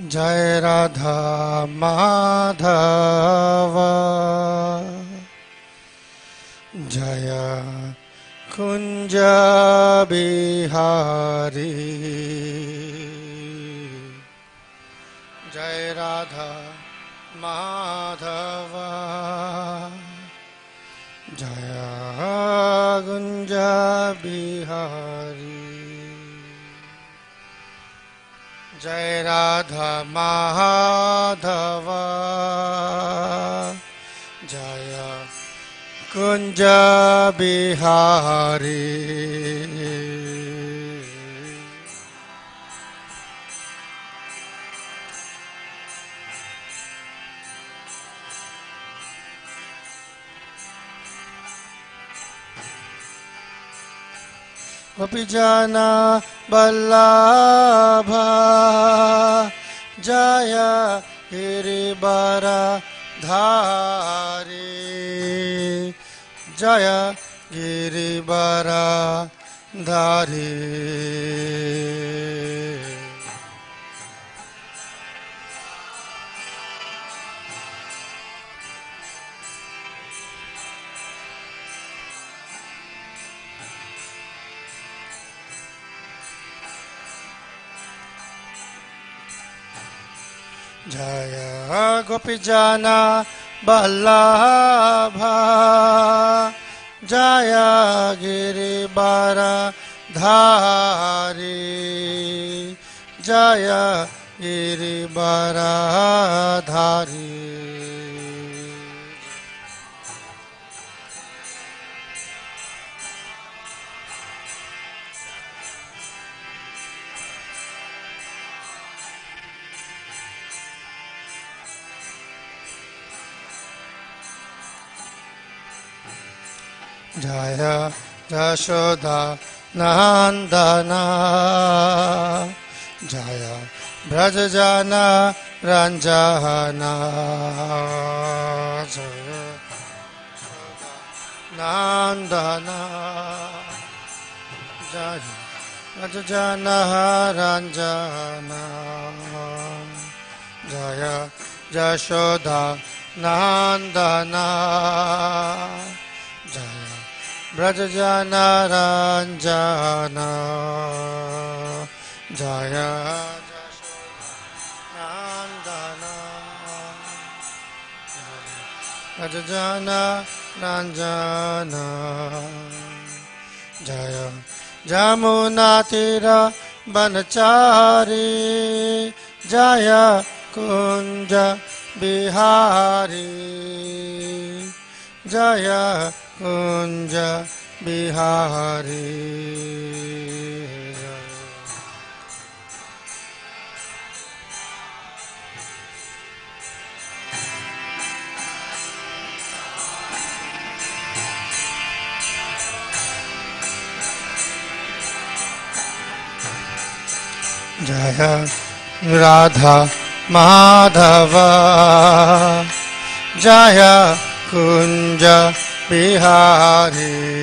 जय राधा माधव। जय कुञ्ज बिहारी। जय राधा माधव। जय राधा माधव। जय कुञ्ज बिहारी अपि जाना हेरे बारा धारे। जाया गिरी बारा धारी। जय गोपीजना बल्लभ जय गिरिबर धारी। जय गिरिबर धारी। जय, यशोदा नन्दना। जय, ब्रजजन रञ्जना। जय, नन्दना। जय, ब्रजजन रञ्जना। जय, यशोदा नन्दना। जय ब्रज जनरञ्जना जय नन्दना ब्रज जन। रञ्जना जय जमुनातिर वनचारी। जय कुञ्ज बिहारी। जय कुञ्ज बिहारी। जय राधा माधव। जय कुञ्ज बिहारी।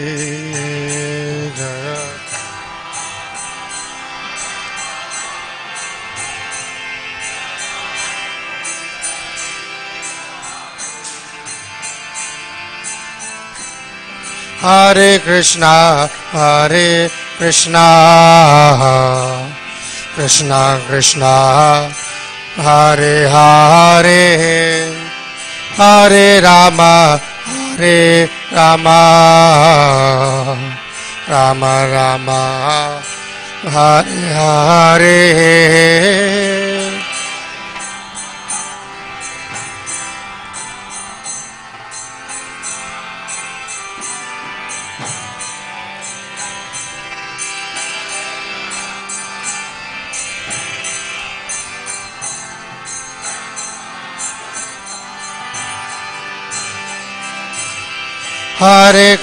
हरे कृष्णा हरे कृष्णा कृष्णा कृष्णा हरे हरे हरे राम हरे राम राम राम हरे हरे हरे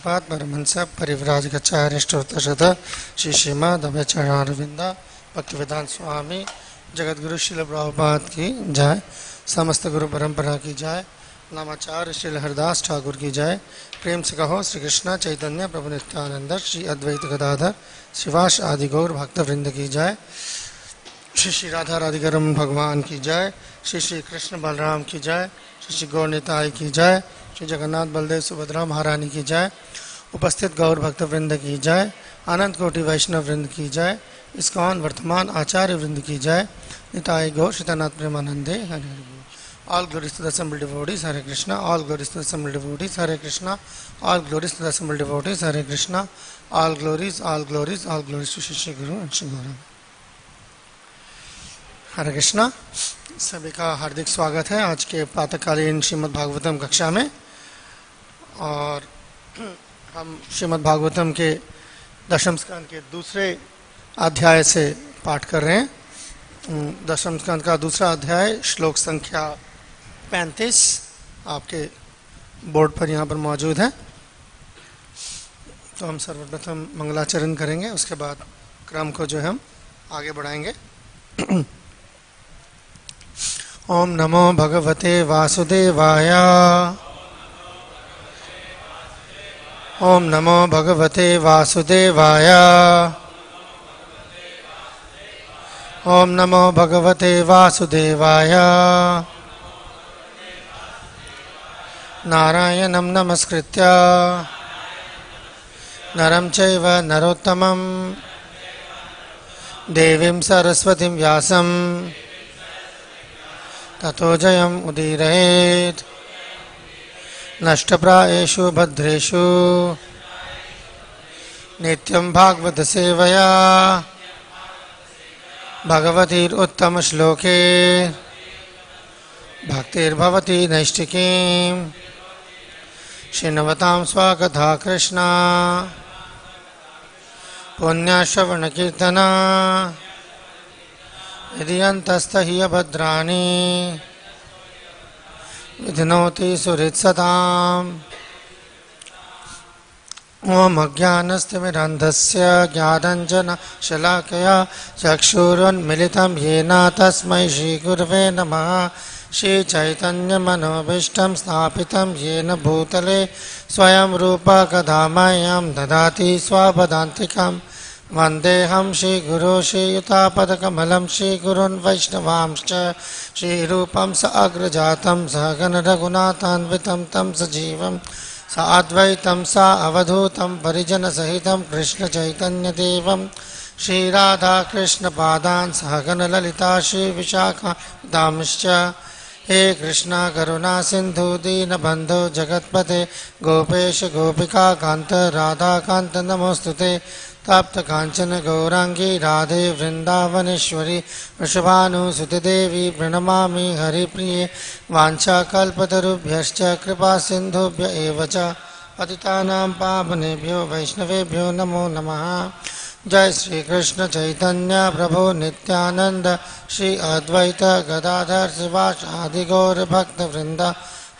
विष्णुपाद परमहंस परिव्राज गच्छारिष्टोत्तशत श्री श्रीमद अभयचरणारविंद भक्तिवेदांत स्वामी जगत गुरु शिल प्रभुपाद की जय। समस्त गुरु परंपरा की जय। नामाचार्य श्री हरदास ठाकुर की जय। प्रेम से कहो श्री कृष्णा चैतन्य प्रभु नित्यानंद श्री अद्वैत गदाधर शिवाश आदि गौर भक्त वृंद की जय। श्री श्री राधा राधिकरम भगवान की जय। श्री श्री कृष्ण बलराम की जय। श्री श्री गौर निताई की जय। श्री जगन्नाथ बलदेव सुभद्रा महारानी की जय उपस्थित गौर भक्त वृंद की जय अनंत कोटि वैष्णव वृंद की जय इसकान वर्तमान आचार्य वृंद की जय निताई गौर श्रीतानाथ प्रेमानंदे हरे All glories to the assembled devotees, Hare Krishna. All glories to the assembled devotees, Hare Krishna. All glories to the assembled devotees, Hare Krishna. All glories, all glories, all glories to Shri Guru and Shri Gauranga. हरे कृष्णा सभी का हार्दिक स्वागत है आज के प्रातकालीन श्रीमद् भागवतम कक्षा में और हम श्रीमद् भागवतम के दशम स्कंद के दूसरे अध्याय से पाठ कर रहे हैं। दशम स्कंद का दूसरा अध्याय, श्लोक संख्या पैंतीस, आपके बोर्ड पर यहाँ पर मौजूद है। तो हम सर्वप्रथम मंगलाचरण करेंगे, उसके बाद क्रम को जो है हम आगे बढ़ाएँगे। ओम नमो भगवते वासुदेवाय। ओम नमो भगवते वासुदेवाय। ओम नमो भगवते वासुदेवाय। नारायणं नमस्कृत्य। नरं चैव नरोत्तमं देवीं सरस्वतीं व्यासं ततो जयम् उदीरयेत्। नष्टप्रायेषु भद्रेषु। नित्यं भागवतसेवया। भगवतीरुत्तमश्लोके। भक्तिर्भवति नैष्टिकीं शृण्वतां स्वागता कृष्णा। पुण्यश्रवणकीर्तना। यदि अन्तस्तह्यभद्राणि विध्नोति सुहृत्सताम्। ॐ अज्ञानस्तिमिरन्धस्य ज्ञानञ्जन शलाकया चक्षुरुन्मिलितं येन तस्मै श्रीगुर्वे नमः। श्रीचैतन्यमनोभीष्टं स्थापितं येन भूतले। स्वयं रूपा कदा मह्यं ददाति स्वपदान्तिकं वन्देऽहं श्रीगुरो श्रीयुतापदकमलं श्रीगुरुन् वैष्णवांश्च श्रीरूपं स अग्रजातं सहगणरघुनाथान्वितं तं सजीवं स अद्वैतं सा अवधूतं परिजनसहितं कृष्णचैतन्यदेवं श्रीराधाकृष्णपादान् सहगणललिता श्रीविशाखादांश्च हे कृष्णा करुणा सिन्धु दीनबन्धो जगत्पते गोपेश गोपिकान्त राधाकान्त नमोऽस्तु ते तप्त काञ्चन गौराङ्गी राधे वृन्दावनेश्वरी वृषभानुसुतिदेवी प्रणमामि हरिप्रिये वाञ्छाकल्पतरुभ्यश्च कृपा सिन्धुभ्य एव च पावनेभ्यो वैष्णवेभ्यो नमो नमः। जय श्री कृष्ण चैतन्य प्रभु नित्यानंद श्री अद्वैत गदाधर शिवासादि गौर भक्त वृंद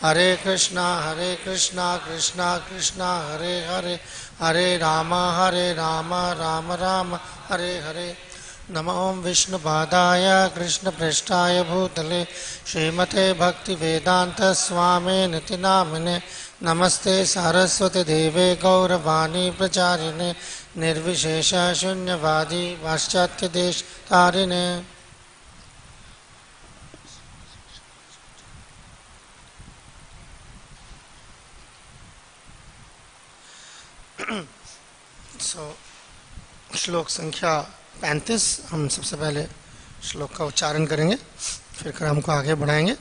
हरे कृष्णा हरे कृष्णा कृष्णा कृष्णा, हरे हरे। हरे राम हरे राम राम राम, हरे हरे। नमो विष्णुपादाय कृष्णपृष्ठाय भूतले। श्रीमते भक्तिवेदान्तस्वामे नितिनामिने नमस्ते सारस्वती देवे गौरवाणी प्रचारिणे। निर्विशेष शून्यवादी सो श्लोक संख्या पैंतीस, हम सबसे पहले श्लोक का उच्चारण करेंगे, फिर क्रम को आगे बढ़ाएँगे।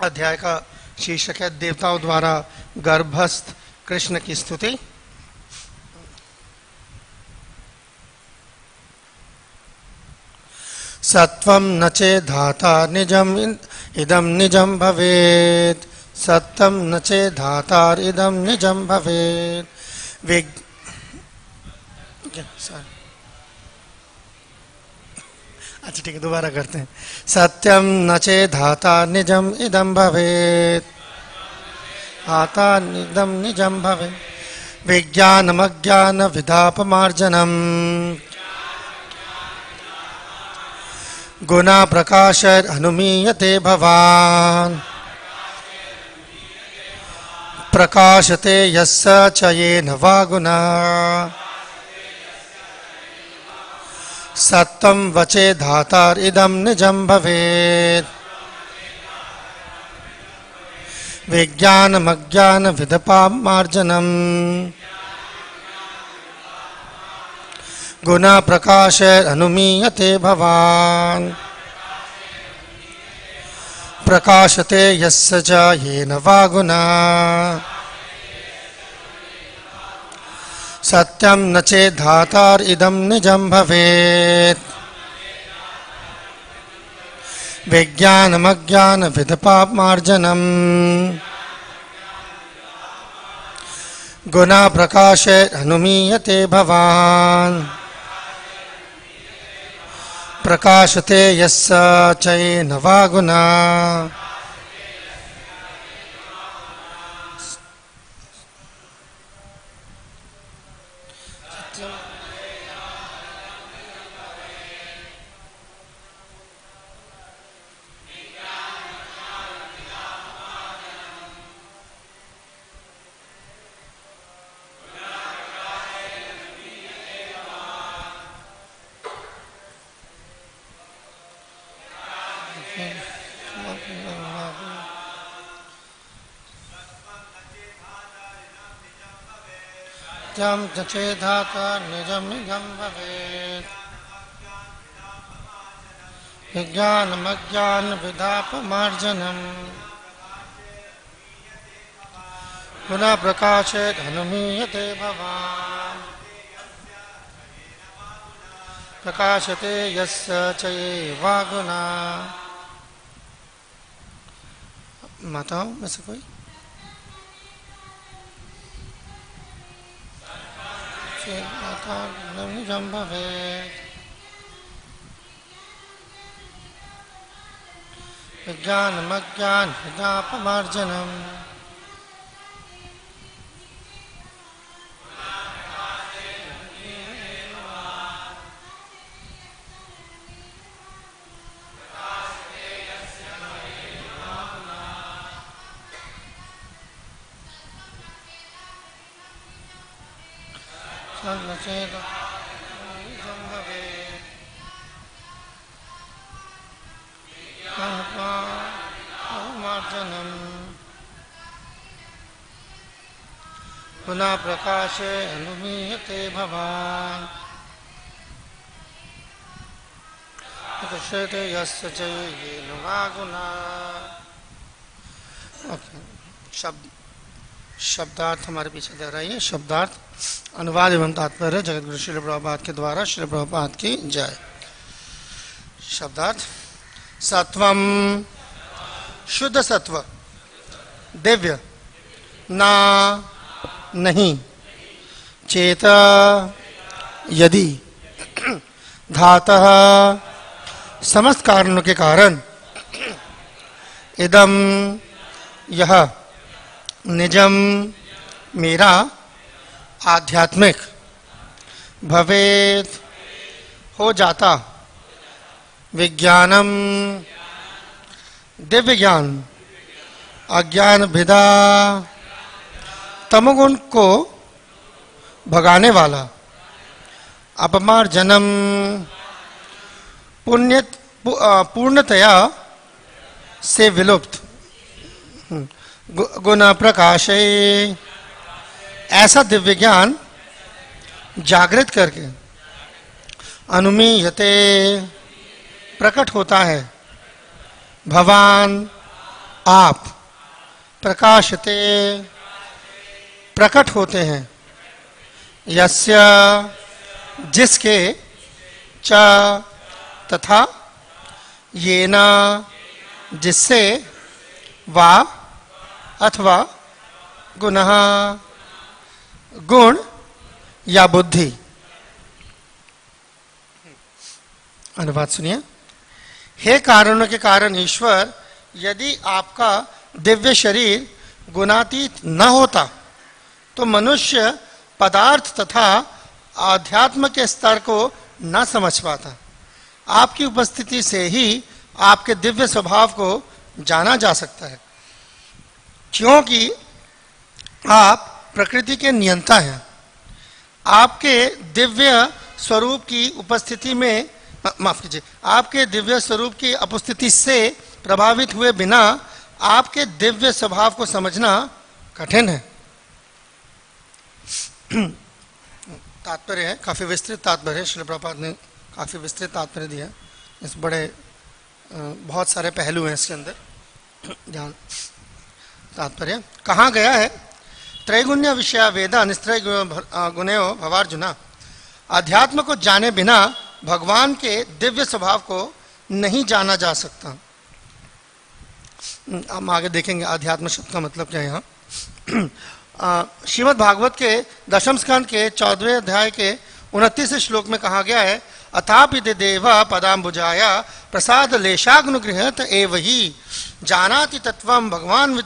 अध्याय का शीर्षक है, देवताओं द्वारा गर्भस्थ कृष्ण की स्तुति। सत्वं न चे धाता निजम इदम निजम भवेत्। सत्यं न चेद्धातार इदं निजं भवेत्। विग अच्छा ठीक है, दोबारा करते हैं। सत्यम न चेद्धाता निजम इदम भवेत्। आता निदम निजम भवे विज्ञानमज्ञान विधापमार्जनम गुणा प्रकाश अनुमीयते भवान्। प्रकाशते यस्य च येन वा गुणा सत्तं वचे धातार इदं निजं भवेत्। गुणप्रकाश अनुमीयते भवान्। प्रकाशते येन वा गुणा सत्यं न चेद्धातार इदं निजं भवेत्। विज्ञानमज्ञानविदपामार्जनम् गुणाप्रकाश अनुमीयते भवान्। प्रकाशते यः स चैन वा चेधात निजम निगम भवेत् विज्ञानमज्ञान विधापमार्जनम् पुनः प्रकाशे धनुमीयते भवान्। प्रकाशते यस्य च ये वागुना माताओं में से कोई? निजम भवेत् विज्ञानमज्ञान पुनः प्रकाशे अनुमीयते भवान्। यस्य च शब्द शब्दार्थ हमारे पीछे दे रही है शब्दार्थ अनुवाद एवं तात्पर्य जगत गुरु श्री प्रभुपाद के द्वारा श्री प्रभुपाद की जय। शब्दार्थ, सत्वम, शुद्ध सत्व, दिव्य, ना नहीं। चेत, यदि, धात, समस्त कारणों के कारण इदम यह निजम मेरा, आध्यात्मिक, भवेत, हो जाता, विज्ञानम दिव्य ज्ञान अज्ञान भिदा तमगुण को भगाने वाला। अपमार जन्म पुण्य पूर्णतया से विलुप्त। गुण प्रकाश ऐसा दिव्य ज्ञान जागृत करके अनुमीयते प्रकट होता है। भवान, आप प्रकाशते। प्रकट होते हैं। यस्य जिसके च तथा ये न जिससे वा अथवा गुण गुण या बुद्धि। अनुवाद सुनिए। हे कारणों के कारण ईश्वर, यदि आपका दिव्य शरीर गुणातीत न होता तो मनुष्य पदार्थ तथा आध्यात्म के स्तर को न समझ पाता। आपकी उपस्थिति से ही आपके दिव्य स्वभाव को जाना जा सकता है। क्योंकि आप प्रकृति के नियंता हैं। आपके दिव्य स्वरूप की उपस्थिति में माफ़ कीजिए, आपके दिव्य स्वरूप की उपस्थिति से प्रभावित हुए बिना आपके दिव्य स्वभाव को समझना कठिन है। तात्पर्य है, काफ़ी विस्तृत तात्पर्य श्री प्रभात ने काफ़ी विस्तृत तात्पर्य दिया इस बड़े बहुत सारे पहलू हैं इसके अंदर। ध्यान, तात्पर्य, कहाँ गया है? त्रैगुण्य विषय वेदा निस्त्रय गुणयो भवार्जुना। अध्यात्म को जाने बिना भगवान के दिव्य स्वभाव को नहीं जाना जा सकता। हम आगे देखेंगे अध्यात्म शब्द का मतलब क्या है यहाँ। श्रीमद भागवत के दशम स्कंद के चौदहवें अध्याय के उनतीस श्लोक में कहा गया है अथापि देव पदाम्बुजाया प्रसाद लेशाग्नुगृहत एव ही। जानाति तत्व भगवान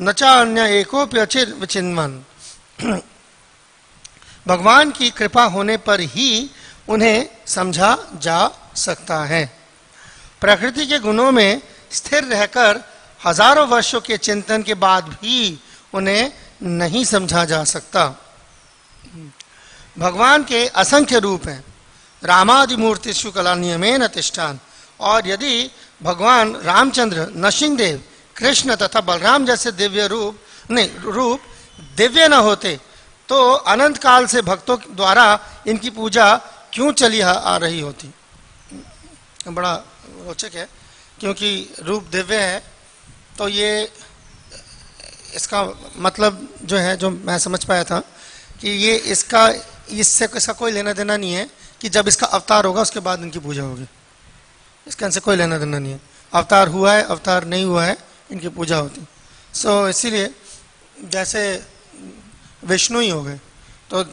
न अन्य एकोप्य अचिर विचिन्वन। भगवान की कृपा होने पर ही उन्हें समझा जा सकता है। प्रकृति के गुणों में स्थिर रहकर हज़ारों वर्षों के चिंतन के बाद भी उन्हें नहीं समझा जा सकता। भगवान के असंख्य रूप हैं। रामादि मूर्ति शुकला नियमेन तिष्ठान। और यदि भगवान रामचंद्र नरसिंह देव कृष्ण तथा बलराम जैसे दिव्य रूप, नहीं, रूप दिव्य न होते तो अनंत काल से भक्तों द्वारा इनकी पूजा क्यों चली आ रही होती? बड़ा रोचक है, क्योंकि रूप दिव्य है तो ये इसका मतलब जो है जो मैं समझ पाया था कि ये इसका इससे इसका कोई लेना देना नहीं है कि जब इसका अवतार होगा उसके बाद इनकी पूजा होगी। इसका इनसे कोई लेना देना नहीं है। अवतार हुआ है अवतार नहीं हुआ है इनकी पूजा होती। सो so, इसीलिए जैसे विष्णु ही हो गए तो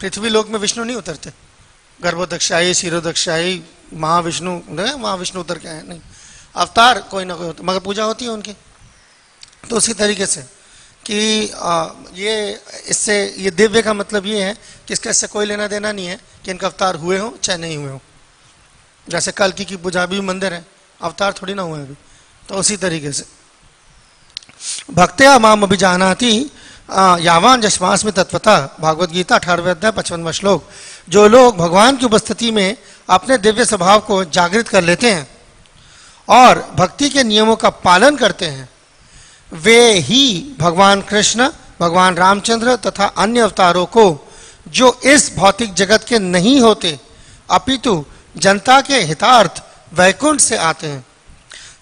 पृथ्वी लोक में विष्णु नहीं उतरते। गर्भोदक्षाई शिरोदक्षाई महाविष्णु महाविष्णु उतर के आए नहीं। अवतार कोई ना कोई होता मगर पूजा होती है उनकी। तो उसी तरीके से कि आ, ये इससे ये दिव्य का मतलब ये है कि इसका इससे कोई लेना देना नहीं है कि इनका अवतार हुए हो चाहे नहीं हुए हो। जैसे कलकी की पूजा भी मंदिर है अवतार थोड़ी ना हुए अभी। तो उसी तरीके से। भक्त्या माम अभिजानाती यावान जश्वास में तत्वता भागवत गीता अठारहवें अध्याय पचपनवा श्लोक। जो लोग भगवान की उपस्थिति में अपने दिव्य स्वभाव को जागृत कर लेते हैं और भक्ति के नियमों का पालन करते हैं वे ही भगवान कृष्ण, भगवान रामचंद्र तथा अन्य अवतारों को, जो इस भौतिक जगत के नहीं होते, अपितु जनता के हितार्थ वैकुंठ से आते हैं।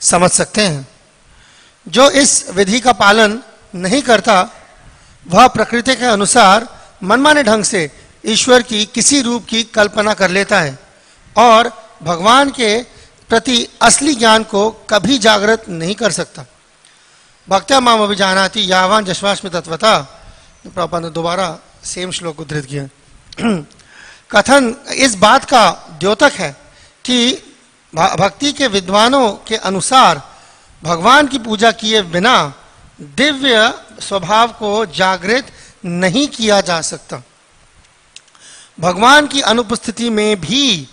समझ सकते हैं। जो इस विधि का पालन नहीं करता, वह प्रकृति के अनुसार मनमाने ढंग से ईश्वर की किसी रूप की कल्पना कर लेता है और भगवान के प्रति असली ज्ञान को कभी जागृत नहीं कर सकता। भक्त्या माम अभिजानाती यावान जश्वाश्मी तत्वता प्रभा ने दोबारा सेम श्लोक उद्धृत किया। कथन इस बात का द्योतक है कि भक्ति के विद्वानों के अनुसार भगवान की पूजा किए बिना दिव्य स्वभाव को जागृत नहीं किया जा सकता। भगवान की अनुपस्थिति में भी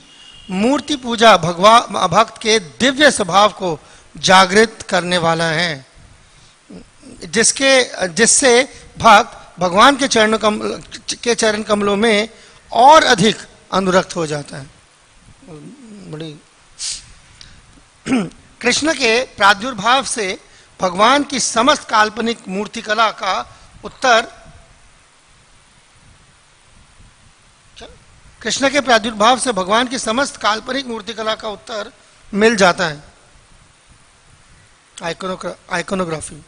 मूर्ति पूजा भगवान भक्त के दिव्य स्वभाव को जागृत करने वाला है। जिसके, जिससे भक्त भगवान के चरण कम, के चरण कमलों में और अधिक अनुरक्त हो जाता है। बड़ी कृष्ण के प्रादुर्भाव से भगवान की समस्त काल्पनिक मूर्ति कला का उत्तर कृष्ण के प्रादुर्भाव से भगवान की समस्त काल्पनिक मूर्ति कला का उत्तर मिल जाता है। आइकोनोग्राफी।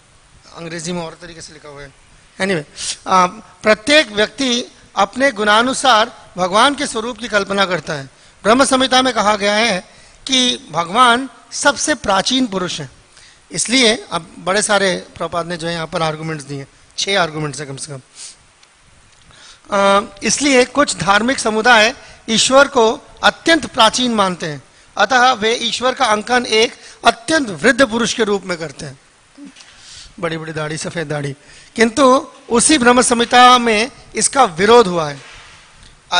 अंग्रेज़ी में और तरीके से लिखा हुआ है। एनीवे anyway, प्रत्येक व्यक्ति अपने गुणानुसार भगवान के स्वरूप की कल्पना करता है। ब्रह्म संहिता में कहा गया है कि भगवान सबसे प्राचीन पुरुष है। इसलिए अब बड़े सारे प्रपाद ने जो है यहाँ पर आर्गुमेंट्स दिए छह आर्गुमेंट्स है कम से कम। इसलिए कुछ धार्मिक समुदाय ईश्वर को अत्यंत प्राचीन मानते हैं। अतः वे ईश्वर का अंकन एक अत्यंत वृद्ध पुरुष के रूप में करते हैं। बड़ी बड़ी दाढ़ी, सफ़ेद दाढ़ी। किंतु उसी ब्रह्म संहिता में इसका विरोध हुआ है।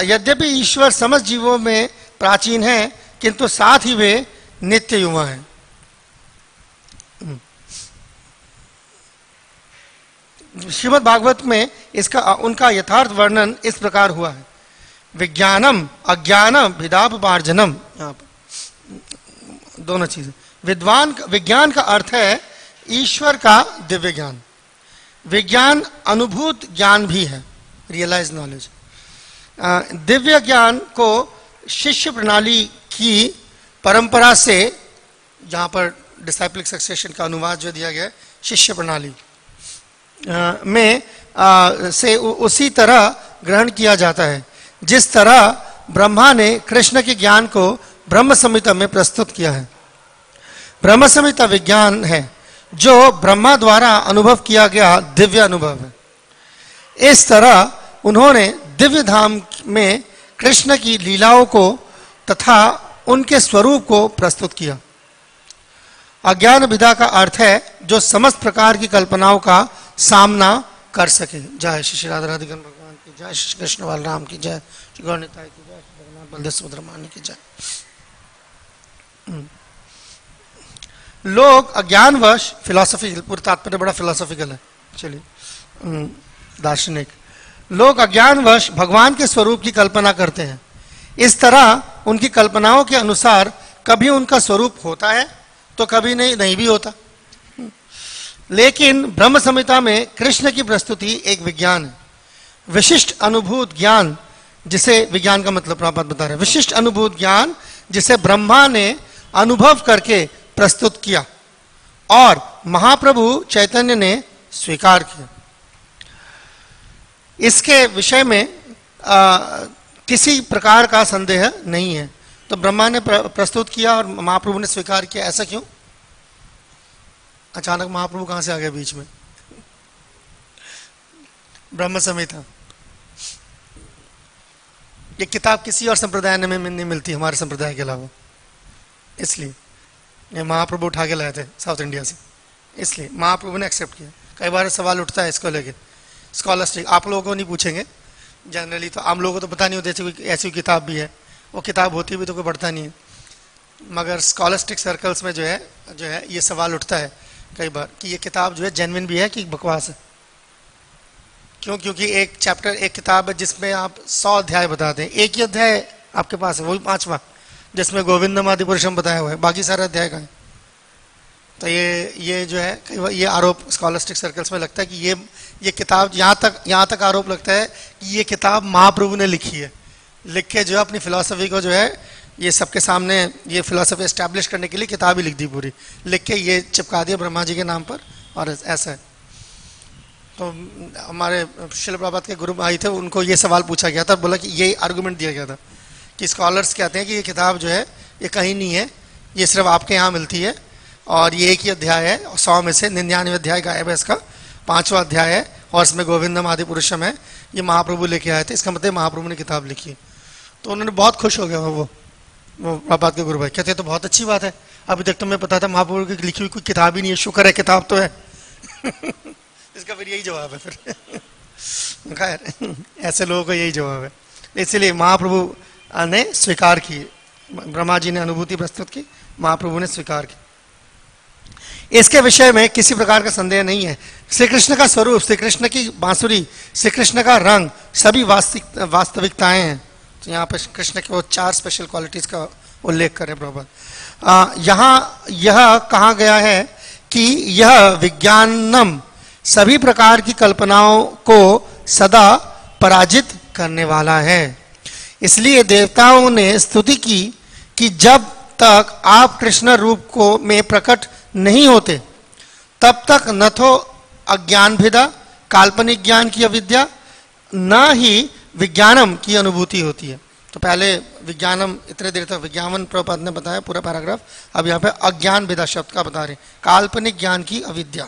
यद्यपि ईश्वर समस्त जीवों में प्राचीन है, किंतु साथ ही वे नित्य युवा हैं। श्रीमद भागवत में इसका, उनका यथार्थ वर्णन इस प्रकार हुआ है। विज्ञानम अज्ञानम विदापार्जनम यहाँ पर। दोनों चीज़ें। विद्वान विज्ञान का अर्थ है ईश्वर का दिव्य ज्ञान। विज्ञान अनुभूत ज्ञान भी है रियलाइज़ नॉलेज दिव्य ज्ञान को शिष्य प्रणाली की परंपरा से जहाँ पर डिसाइपलिक सक्सेशन का अनुवाद जो दिया गया शिष्य प्रणाली में आ, से उ, उसी तरह ग्रहण किया जाता है। जिस तरह ब्रह्मा ने कृष्ण के ज्ञान को ब्रह्म संहिता में प्रस्तुत किया है। ब्रह्म संहिता विज्ञान है। जो ब्रह्मा द्वारा अनुभव किया गया दिव्य अनुभव है। इस तरह उन्होंने दिव्य धाम में कृष्ण की लीलाओं को तथा उनके स्वरूप को प्रस्तुत किया। अज्ञान विधा का अर्थ है जो समस्त प्रकार की कल्पनाओं का सामना कर सके। जय श्री राधा राधिकन भगवान की जय, श्री कृष्ण बलराम की जय, श्री गौरताय की जय, श्री जगन्नाथ बलदेव सुभद्रमानी की जय। हम्म। लोग अज्ञानवश फिलोसफी पूरा तात्पर्य बड़ा फिलोसफिकल है। चलिए दार्शनिक। लोग अज्ञानवश भगवान के स्वरूप की कल्पना करते हैं। इस तरह उनकी कल्पनाओं के अनुसार कभी उनका स्वरूप होता है तो कभी नहीं नहीं भी होता। लेकिन ब्रह्म संहिता में कृष्ण की प्रस्तुति एक विज्ञान है। विशिष्ट अनुभूत ज्ञान, जिसे विज्ञान का मतलब प्राप्त बता रहे विशिष्ट अनुभूत ज्ञान, जिसे ब्रह्मा ने अनुभव करके प्रस्तुत किया। और महाप्रभु चैतन्य ने स्वीकार किया। इसके विषय में आ, किसी प्रकार का संदेह नहीं है। तो ब्रह्मा ने प्रस्तुत किया और महाप्रभु ने स्वीकार किया। ऐसा क्यों? अचानक महाप्रभु कहाँ से आ गए बीच में? ब्रह्म संहिता ये किताब किसी और संप्रदाय में नहीं मिलती हमारे संप्रदाय के अलावा। इसलिए। ये महाप्रभु उठा के लाए थे साउथ इंडिया से। इसलिए महाप्रभु ने एक्सेप्ट किया। कई बार सवाल उठता है इसको लेके। स्कॉलरशिप आप लोगों को नहीं पूछेंगे। जनरली तो आम लोगों को तो पता नहीं होता कोई ऐसी किताब भी है। वो किताब होती भी तो कोई पढ़ता नहीं है। मगर स्कॉलरस्टिक सर्कल्स में जो है जो है, ये सवाल उठता है कई बार कि ये किताब जो है जेनविन भी है कि बकवास है? क्यों? क्योंकि एक चैप्टर एक किताब है जिसमें आप सौ अध्याय बताते हैं एक ही अध्याय आपके पास है वही पांचवा। जिसमें गोविंदम आदि पुरुषम बताया हुआ है। बाकी सारे अध्याय का है। तो ये ये जो है कई ये आरोप स्कॉलरस्टिक सर्कल्स में लगता है कि ये ये किताब यहाँ तक यहाँ तक आरोप लगता है कि ये किताब महाप्रभु ने लिखी है। लिख के जो है अपनी फिलोसफी को जो है, ये सबके सामने, ये फिलोसफी एस्टेब्लिश करने के लिए किताब ही लिख दी पूरी। लिख के ये चिपका दिया ब्रह्मा जी के नाम पर, और ऐसा है। तो हमारे शिल के गुरु भाई थे, उनको ये सवाल पूछा गया था, बोला कि ये आर्गूमेंट दिया गया था। कि स्कॉलर्स कहते हैं कि ये किताब जो है, ये कहीं नहीं है, ये सिर्फ़ आपके यहाँ मिलती है। और ये एक ही अध्याय है सौ में से निन्यानवे अध्याय गायब है इसका। पांचवा अध्याय है, और इसमें गोविंदम आदि पुरुषम है। ये महाप्रभु लेके आए थे, इसका मतलब महाप्रभु ने किताब लिखी तो उन्होंने बहुत खुश हो गया वो वो प्रभात के गुरु भाई। कहते तो बहुत अच्छी बात है। अभी तक तो मैं पता था महाप्रभु की लिखी हुई कोई किताब ही नहीं है, शुक्र है, किताब तो है। इसका फिर यही जवाब है फिर। खैर, ऐसे लोगों का यही जवाब है। इसीलिए महाप्रभु ने स्वीकार की। ब्रह्मा जी ने अनुभूति प्रस्तुत की, महाप्रभु ने स्वीकार की। इसके विषय में किसी प्रकार का संदेह नहीं है। श्री कृष्ण का स्वरूप श्री कृष्ण की बांसुरी श्री कृष्ण का रंग, सभी वास्तविक, वास्तविकताएँ हैं। तो यहाँ पर कृष्ण के वो चार स्पेशल क्वालिटीज का उल्लेख करें प्रभुपद। यहाँ यह कहा गया है कि यह विज्ञानम सभी प्रकार की कल्पनाओं को सदा पराजित करने वाला है। इसलिए देवताओं ने स्तुति की कि जब तक आप कृष्ण रूप को में प्रकट नहीं होते, तब तक न तो अज्ञान भेदा काल्पनिक ज्ञान की अविद्या, न ही विज्ञानम की अनुभूति होती है। तो पहले विज्ञानम, इतने देर तक विज्ञान प्रपद ने बताया पूरा पैराग्राफ, अब यहाँ पे अज्ञान भेदा शब्द का बता रहे काल्पनिक ज्ञान की अविद्या।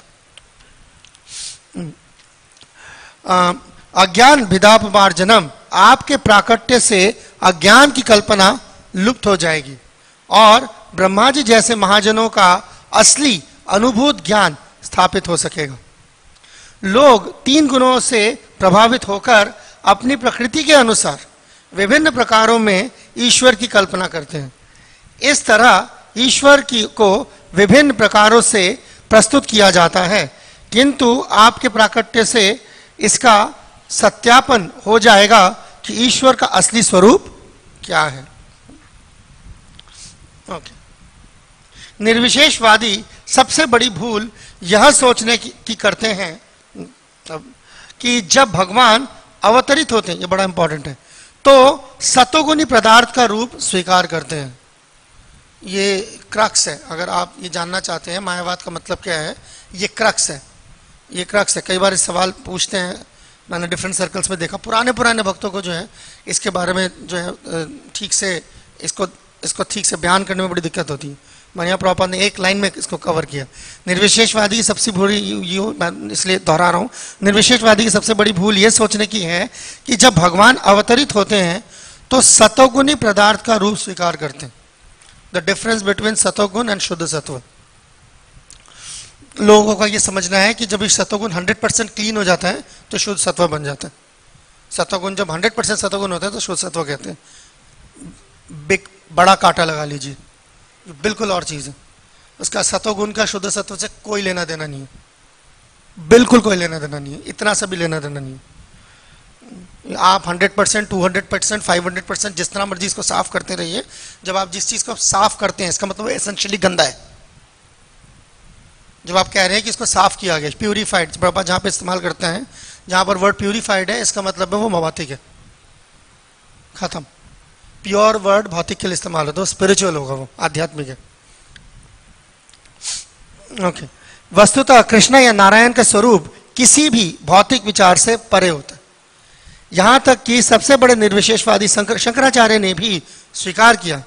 हम्म। अज्ञान भिदापमार्जनम आपके प्राकट्य से अज्ञान की कल्पना लुप्त हो जाएगी। और ब्रह्मा जी जैसे महाजनों का असली अनुभूत ज्ञान स्थापित हो सकेगा। लोग तीन गुणों से प्रभावित होकर अपनी प्रकृति के अनुसार विभिन्न प्रकारों में ईश्वर की कल्पना करते हैं। इस तरह ईश्वर की को विभिन्न प्रकारों से प्रस्तुत किया जाता है। किंतु आपके प्राकट्य से इसका सत्यापन हो जाएगा कि ईश्वर का असली स्वरूप क्या है। ओके निर्विशेषवादी सबसे बड़ी भूल यह सोचने की, की करते हैं कि जब भगवान अवतरित होते हैं ये बड़ा इंपॉर्टेंट है तो सतोगुणी पदार्थ का रूप स्वीकार करते हैं। ये क्रक्स है अगर आप ये जानना चाहते हैं मायावाद का मतलब क्या है ये क्रक्स है ये क्रक्स है। कई बार इस सवाल पूछते हैं मैंने डिफरेंट सर्कल्स में देखा। पुराने पुराने भक्तों को जो है, इसके बारे में जो है ठीक से इसको इसको ठीक से बयान करने में बड़ी दिक्कत होती। है मनिया प्रॉपर ने एक लाइन में इसको कवर किया। निर्विशेषवादी की सबसे बड़ी यू मैं इसलिए दोहरा रहा हूँ। निर्विशेषवादी की सबसे बड़ी भूल ये सोचने की है कि जब भगवान अवतरित होते हैं तो सतोगुणी पदार्थ का रूप स्वीकार करते हैं। The difference between satoguna and shuddha sattva. लोगों का ये समझना है कि जब ये सतोगुण 100 परसेंट क्लीन हो जाता है तो शुद्ध सत्व बन जाता है। सतोगुण जब 100 परसेंट सतोगुण होता है तो शुद्ध सत्व कहते हैं। बिग, बड़ा कांटा लगा लीजिए। बिल्कुल और चीज़ है। उसका सतोगुण का शुद्ध सत्व से कोई लेना देना नहीं है। बिल्कुल कोई लेना देना नहीं है। इतना सा भी लेना देना नहीं है। आप 100 percent two hundred percent five hundred percent जिस तरह मर्ज़ी इसको साफ़ करते रहिए। जब आप जिस चीज़ को साफ़ करते हैं, इसका मतलब एसेंशियली गंदा है। जब आप कह रहे हैं कि इसको साफ़ किया गया प्यूरिफाइड बाबा जहाँ पे इस्तेमाल करते हैं, जहाँ पर वर्ड प्यूरिफाइड है, इसका मतलब है वो भौतिक है। खत्म। प्योर वर्ड भौतिक के लिए इस्तेमाल होता है स्पिरिचुअल होगा वो, आध्यात्मिक है। ओके वस्तुतः कृष्ण या नारायण का स्वरूप किसी भी भौतिक विचार से परे होता है। यहाँ तक कि सबसे बड़े निर्विशेषवादी शंकराचार्य ने भी स्वीकार किया।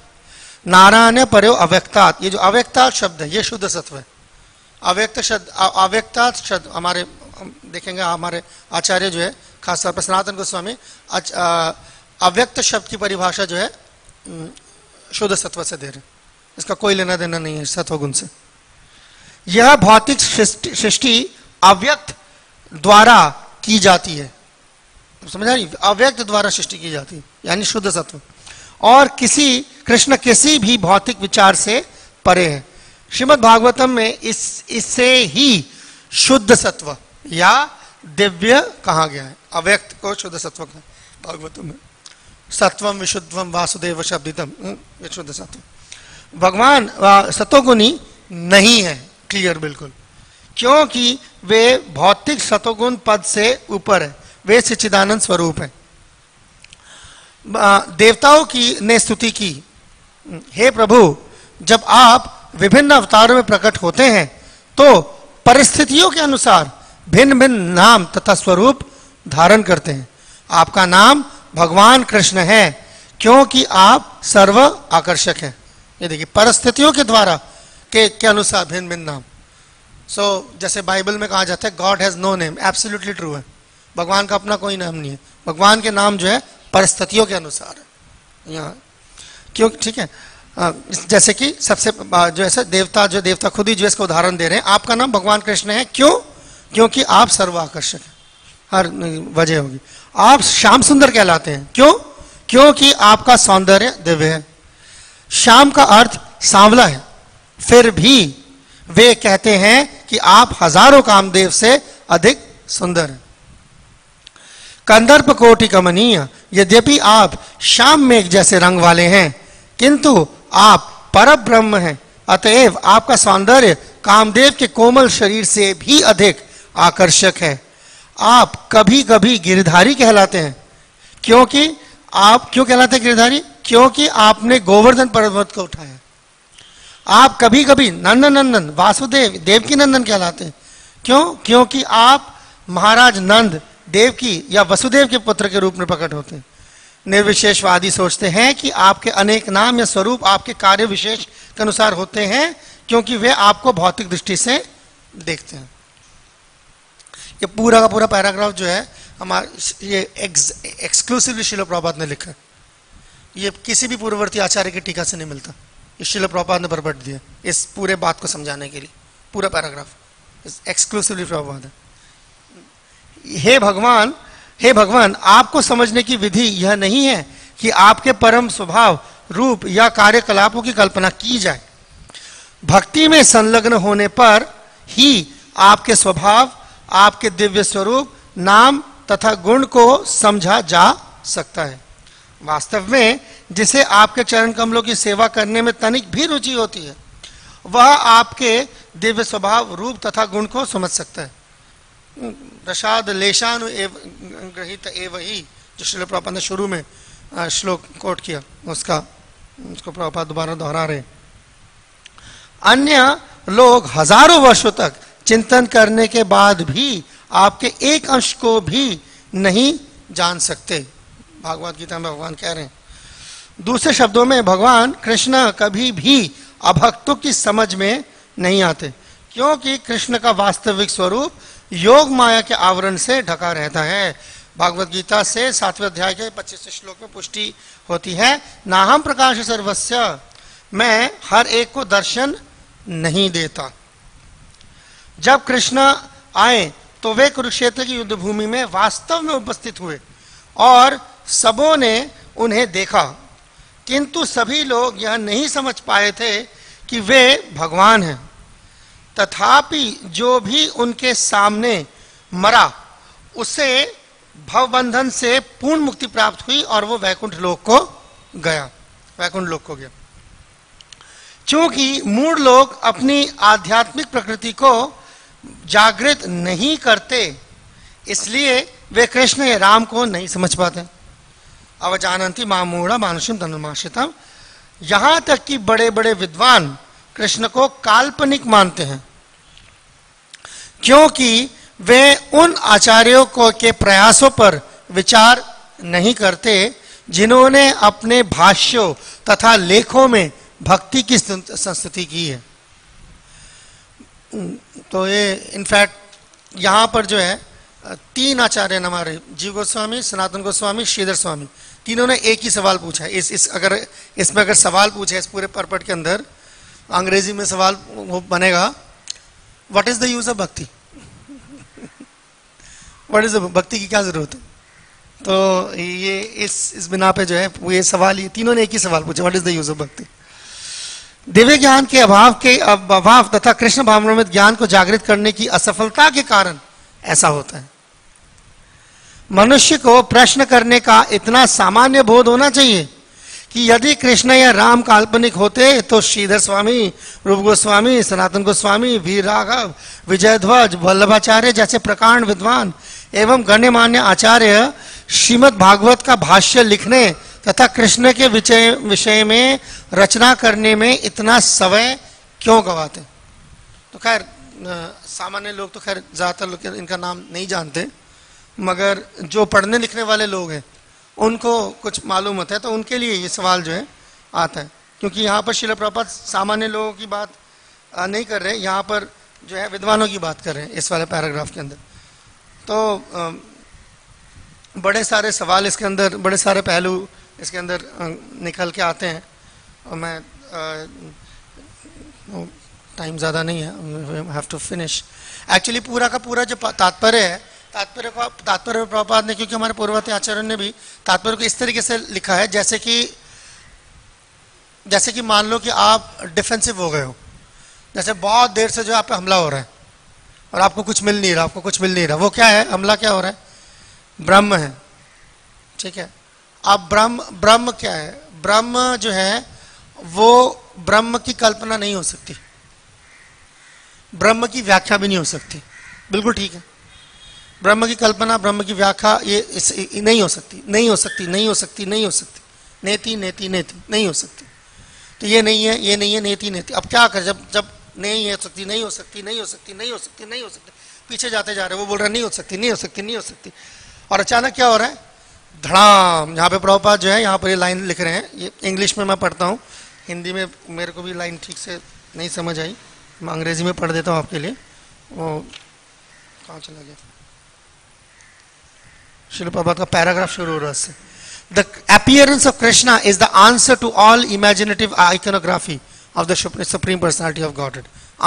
नारायण परो अव्यक्तात्, ये जो अव्यक्तात् शब्द है, ये शुद्ध सत्व है। अव्यक्त शब्द अव्यक्ता शब्द, हमारे देखेंगे, हमारे आचार्य जो है, खासतौर पर सनातन गोस्वामी अव्यक्त शब्द की परिभाषा जो है शुद्ध सत्व से दे रहे इसका कोई लेना देना नहीं है, सत्व गुण से। यह भौतिक सृष्टि अव्यक्त द्वारा की जाती है। समझा अव्यक्त द्वारा सृष्टि की जाती है, यानी शुद्ध सत्व। और किसी, कृष्ण किसी भी भौतिक विचार से परे है। श्रीमद् भागवतम में इस इससे ही शुद्ध सत्व या दिव्य कहा गया है। अव्यक्त को शुद्ध सत्व कहा भागवतम में। सत्वम विशुद्धम वासुदेव शब्दितम हम्म, विशुद्ध सत्व। भगवान सतोगुणी नहीं है क्लियर बिल्कुल। क्योंकि वे भौतिक सतोगुण पद से ऊपर है वे सच्चिदानंद स्वरूप है। देवताओं की ने स्तुति की। हे प्रभु जब आप विभिन्न अवतारों में प्रकट होते हैं तो परिस्थितियों के अनुसार भिन्न भिन्न नाम तथा स्वरूप धारण करते हैं। आपका नाम भगवान कृष्ण है क्योंकि आप सर्व आकर्षक हैं। ये देखिए परिस्थितियों के द्वारा के के अनुसार भिन्न भिन्न नाम। सो so, जैसे बाइबल में कहा जाता है God has no name absolutely true है। भगवान का अपना कोई नाम नहीं है। भगवान के नाम जो है परिस्थितियों के अनुसार है। यहाँ क्यों ठीक है? जैसे कि सबसे जो ऐसे देवता, जो देवता खुद ही जो है इसका उदाहरण दे रहे हैं, आपका नाम भगवान कृष्ण है। क्यों? क्योंकि आप सर्व आकर्षक हैं। हर, वजह होगी। आप श्याम सुंदर कहलाते हैं। क्यों? क्योंकि आपका सौंदर्य दिव्य है। श्याम का अर्थ सांवला है। फिर भी वे कहते हैं कि आप हज़ारों कामदेव से अधिक सुंदर हैं। कंदर्प कोटि कमनीय यद्यपि आप श्याम मेघ जैसे रंग वाले हैं, किंतु आप पर ब्रह्म हैं। अतएव आपका सौंदर्य कामदेव के कोमल शरीर से भी अधिक आकर्षक है। आप कभी कभी गिरधारी कहलाते हैं। क्योंकि आप, क्यों कहलाते हैं गिरधारी? क्योंकि आपने गोवर्धन पर्वत को उठाया। आप कभी कभी नंदन नंदन वासुदेव देवकी नंदन कहलाते हैं। क्यों? क्योंकि आप महाराज नंद, देवकी या वसुदेव के पुत्र के रूप में प्रकट होते हैं। निर्विशेषवादी सोचते हैं कि आपके अनेक नाम या स्वरूप आपके कार्य विशेष के अनुसार होते हैं, क्योंकि वे आपको भौतिक दृष्टि से देखते हैं। ये पूरा का पूरा पैराग्राफ जो है, हमारे ये एक्सक्लूसिवली शिलो प्रभात ने लिखा ये किसी भी पूर्ववर्ती आचार्य की टीका से नहीं मिलता। ये शिलो प्रभात ने बरबट दिया इस पूरे बात को समझाने के लिए। पूरा पैराग्राफ। एक्सक्लूसिवली प्रभात है। हे भगवान हे भगवान, आपको समझने की विधि यह नहीं है कि आपके परम स्वभाव रूप या कार्यकलापों की कल्पना की जाए। भक्ति में संलग्न होने पर ही आपके स्वभाव, आपके दिव्य स्वरूप, नाम तथा गुण को समझा जा सकता है। वास्तव में जिसे आपके चरण कमलों की सेवा करने में तनिक भी रुचि होती है, वह आपके दिव्य स्वभाव, रूप तथा गुण को समझ सकता है। प्रसाद लेशानु एव ग्रहित एव ही, जो श्रील प्रभुपाद ने शुरू में श्लोक कोट किया, उसका, उसको प्रभुपाद दोबारा दोहरा रहे अन्य लोग हज़ारों वर्षों तक चिंतन करने के बाद भी आपके एक अंश को भी नहीं जान सकते। भागवत गीता में भगवान कह रहे हैं। दूसरे शब्दों में भगवान कृष्ण कभी भी अभक्तों की समझ में नहीं आते, क्योंकि कृष्ण का वास्तविक स्वरूप योग माया के आवरण से ढका रहता है। भागवत गीता से सातवें अध्याय के पच्चीस श्लोक में पुष्टि होती है, नाहम प्रकाश सर्वस्व मैं हर एक को दर्शन नहीं देता। जब कृष्ण आए तो वे कुरुक्षेत्र की युद्ध भूमि में वास्तव में उपस्थित हुए और सबों ने उन्हें देखा। किंतु सभी लोग यह नहीं समझ पाए थे कि वे भगवान हैं। तथापि जो भी उनके सामने मरा, उसे भवबंधन से पूर्ण मुक्ति प्राप्त हुई और वो वैकुंठ लोक को गया, वैकुंठ लोक को गया। क्योंकि मूड लोग अपनी आध्यात्मिक प्रकृति को जागृत नहीं करते, इसलिए वे कृष्ण या राम को नहीं समझ पाते। अवजानंती मामूढ़ा मानुषिम धनुमाशितम यहाँ तक कि बड़े बड़े विद्वान कृष्ण को काल्पनिक मानते हैं। क्योंकि वे उन आचार्यों को के प्रयासों पर विचार नहीं करते, जिन्होंने अपने भाष्यों तथा लेखों में भक्ति की संस्कृति की है। तो ये इनफैक्ट यहाँ पर जो है, तीन आचार्य हमारे, जीव गोस्वामी, सनातन गोस्वामी, श्रीधर स्वामी। तीनों ने एक ही सवाल पूछा है। इस इस अगर, इसमें अगर सवाल पूछे इस पूरे परपट के अंदर अंग्रेज़ी में सवाल वो बनेगा what is the use of bhakti what is bhakti की क्या ज़रूरत है? तो ये इस इस बिना पे जो है ये सवाल, ये तीनों ने एक ही सवाल पूछा what is the use of bhakti Divya ज्ञान के अभाव के अभाव तथा कृष्ण भावनामृत ज्ञान को जागृत करने की असफलता के कारण ऐसा होता है। मनुष्य को प्रश्न करने का इतना सामान्य बोध होना चाहिए कि यदि कृष्ण या राम काल्पनिक होते तो श्रीधर स्वामी रूप गोस्वामी, सनातन गोस्वामी वीर राघव विजय ध्वज वल्लभाचार्य जैसे प्रकांड विद्वान एवं गण्यमान्य आचार्य श्रीमद भागवत का भाष्य लिखने तथा कृष्ण के विषय विषय में रचना करने में इतना समय क्यों गवाते? तो खैर सामान्य लोग तो खैर ज़्यादातर लोग इनका नाम नहीं जानते, मगर जो पढ़ने लिखने वाले लोग हैं उनको कुछ मालूम होता है तो उनके लिए ये सवाल जो है आता है। क्योंकि यहाँ पर शिल प्रपात सामान्य लोगों की बात नहीं कर रहे, यहाँ पर जो है विद्वानों की बात कर रहे हैं इस वाले पैराग्राफ के अंदर। तो बड़े सारे सवाल इसके अंदर, बड़े सारे पहलू इसके अंदर निकल के आते हैं। और मैं टाइम ज़्यादा नहीं है हैव टू फिनिश एक्चुअली पूरा का पूरा जो तात्पर्य है तात्पर्य तात्पर्य प्रपात ने, क्योंकि हमारे पूर्ववर्ती आचार्य ने भी तात्पर्य को इस तरीके से लिखा है, जैसे कि जैसे कि मान लो कि आप डिफेंसिव हो गए हो। जैसे बहुत देर से जो आप पे हमला हो रहा है, और आपको कुछ मिल नहीं रहा, आपको कुछ मिल नहीं रहा। वो क्या है? हमला क्या हो रहा है? ब्रह्म है। ठीक है? अब ब्रह्म ब्रह्म क्या है? ब्रह्म जो है, वो ब्रह्म की कल्पना नहीं हो सकती। ब्रह्म की व्याख्या भी नहीं हो सकती। बिल्कुल ठीक है? ब्रह्म की कल्पना ब्रह्म की व्याख्या ये इस, नहीं हो सकती नहीं हो सकती नहीं हो सकती नहीं हो सकती नेति नेति नेति नहीं हो सकती तो ये नहीं है ये नहीं है नेति नेति अब क्या कर जब जब नहीं हो सकती नहीं हो सकती नहीं हो सकती नहीं हो सकती नहीं हो सकती पीछे जाते जा रहे वो बोल रहे नहीं हो सकती नहीं हो सकती नहीं हो सकती और अचानक क्या हो रहा है धड़ाम यहाँ पे प्रभुपात जो है यहाँ पर ये लाइन लिख रहे हैं ये इंग्लिश में मैं पढ़ता हूँ हिंदी में मेरे को भी लाइन ठीक से नहीं समझ आई मैं अंग्रेज़ी में पढ़ देता हूँ आपके लिए वो कहाँ चला गया प्रभात का पैराग्राफ शुरू हो रहा है The appearance of Krishna is the answer to all imaginative iconography of the Supreme Personality of Godhead.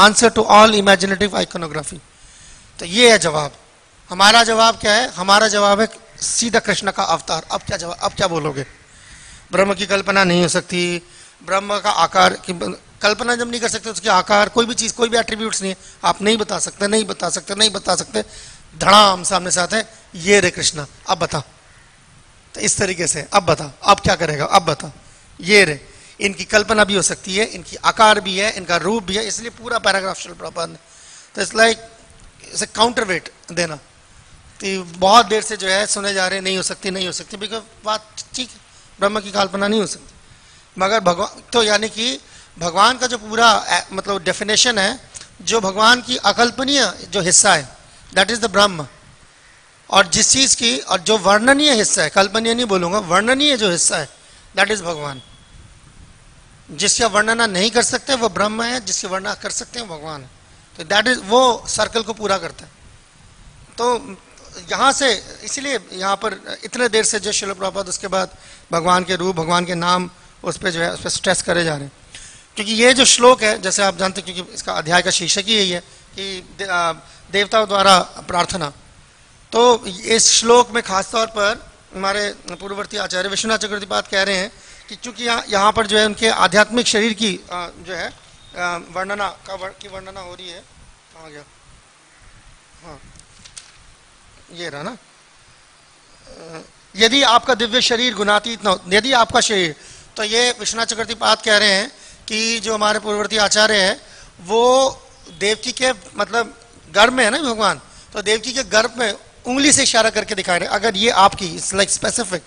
Answer to all imaginative iconography. तो ये है जवाब। हमारा जवाब क्या है? हमारा जवाब है सीधा कृष्ण का अवतार। अब क्या जवाब अब क्या बोलोगे? ब्रह्म की कल्पना नहीं हो सकती। ब्रह्म का आकार की कल्पना जब नहीं कर सकते, उसके आकार, कोई भी चीज़, कोई भी एट्रीब्यूट्स नहीं है। आप नहीं बता सकते, नहीं बता सकते, नहीं बता सकते। धड़ाम सामने से आते ये रे कृष्णा, अब बता। तो इस तरीके से, अब बता, अब क्या करेगा? अब बता। ये रे, इनकी कल्पना भी हो सकती है, इनकी आकार भी है, इनका रूप भी है, इसलिए पूरा पैराग्राफ शिल प्रबंध तो इस लाइक इसे काउंटर वेट देना। तो बहुत देर से जो है, सुने जा रहे नहीं हो सकती, नहीं हो सकती। बिकॉज़ बात ठीक है, ब्रह्म की कल्पना नहीं हो सकती। मगर भगवान तो यानी कि भगवान का जो पूरा मतलब डेफिनेशन है, जो भगवान की अकल्पनीय जो हिस्सा है दैट इज़ द ब्रह्म और जिस चीज़ की, और जो वर्णनीय हिस्सा है, कल्पनीय नहीं बोलूँगा, वर्णनीय जो हिस्सा है दैट इज़ भगवान। जिसका वर्णना नहीं कर सकते, वो ब्रह्म है, जिसकी वर्णना कर सकते हैं भगवान है। तो दैट इज़ वो सर्कल को पूरा करता है। तो यहाँ से, इसलिए यहाँ पर इतने देर से जो शिल प्रपात उसके बाद भगवान के रूप, भगवान के नाम, उस पर जो है, उस पर स्ट्रेस करे जा रहे हैं। क्योंकि ये जो श्लोक है, जैसे आप जानते क्योंकि इसका अध्याय का शीर्षक ही यही है कि देवताओं द्वारा प्रार्थना। तो इस श्लोक में खासतौर पर हमारे पूर्ववर्ती आचार्य विश्वनाथ चक्रवर्ती बात कह रहे हैं कि चूँकि यहाँ पर जो है उनके आध्यात्मिक शरीर की जो है वर्णना का वर, की वर्णना हो रही है। कहाँ गया? हाँ। ये रहा ना? यदि आपका दिव्य शरीर गुणातीत न यदि आपका शरीर तो ये विश्वनाथ चक्रवर्ती बात कह रहे हैं कि जो हमारे पूर्ववर्ती आचार्य है वो देवकी के मतलब गर्भ में है ना भगवान? तो देवकी के गर्भ में उंगली से इशारा करके दिखा रहे। अगर ये आपकी इट्स लाइक स्पेसिफिक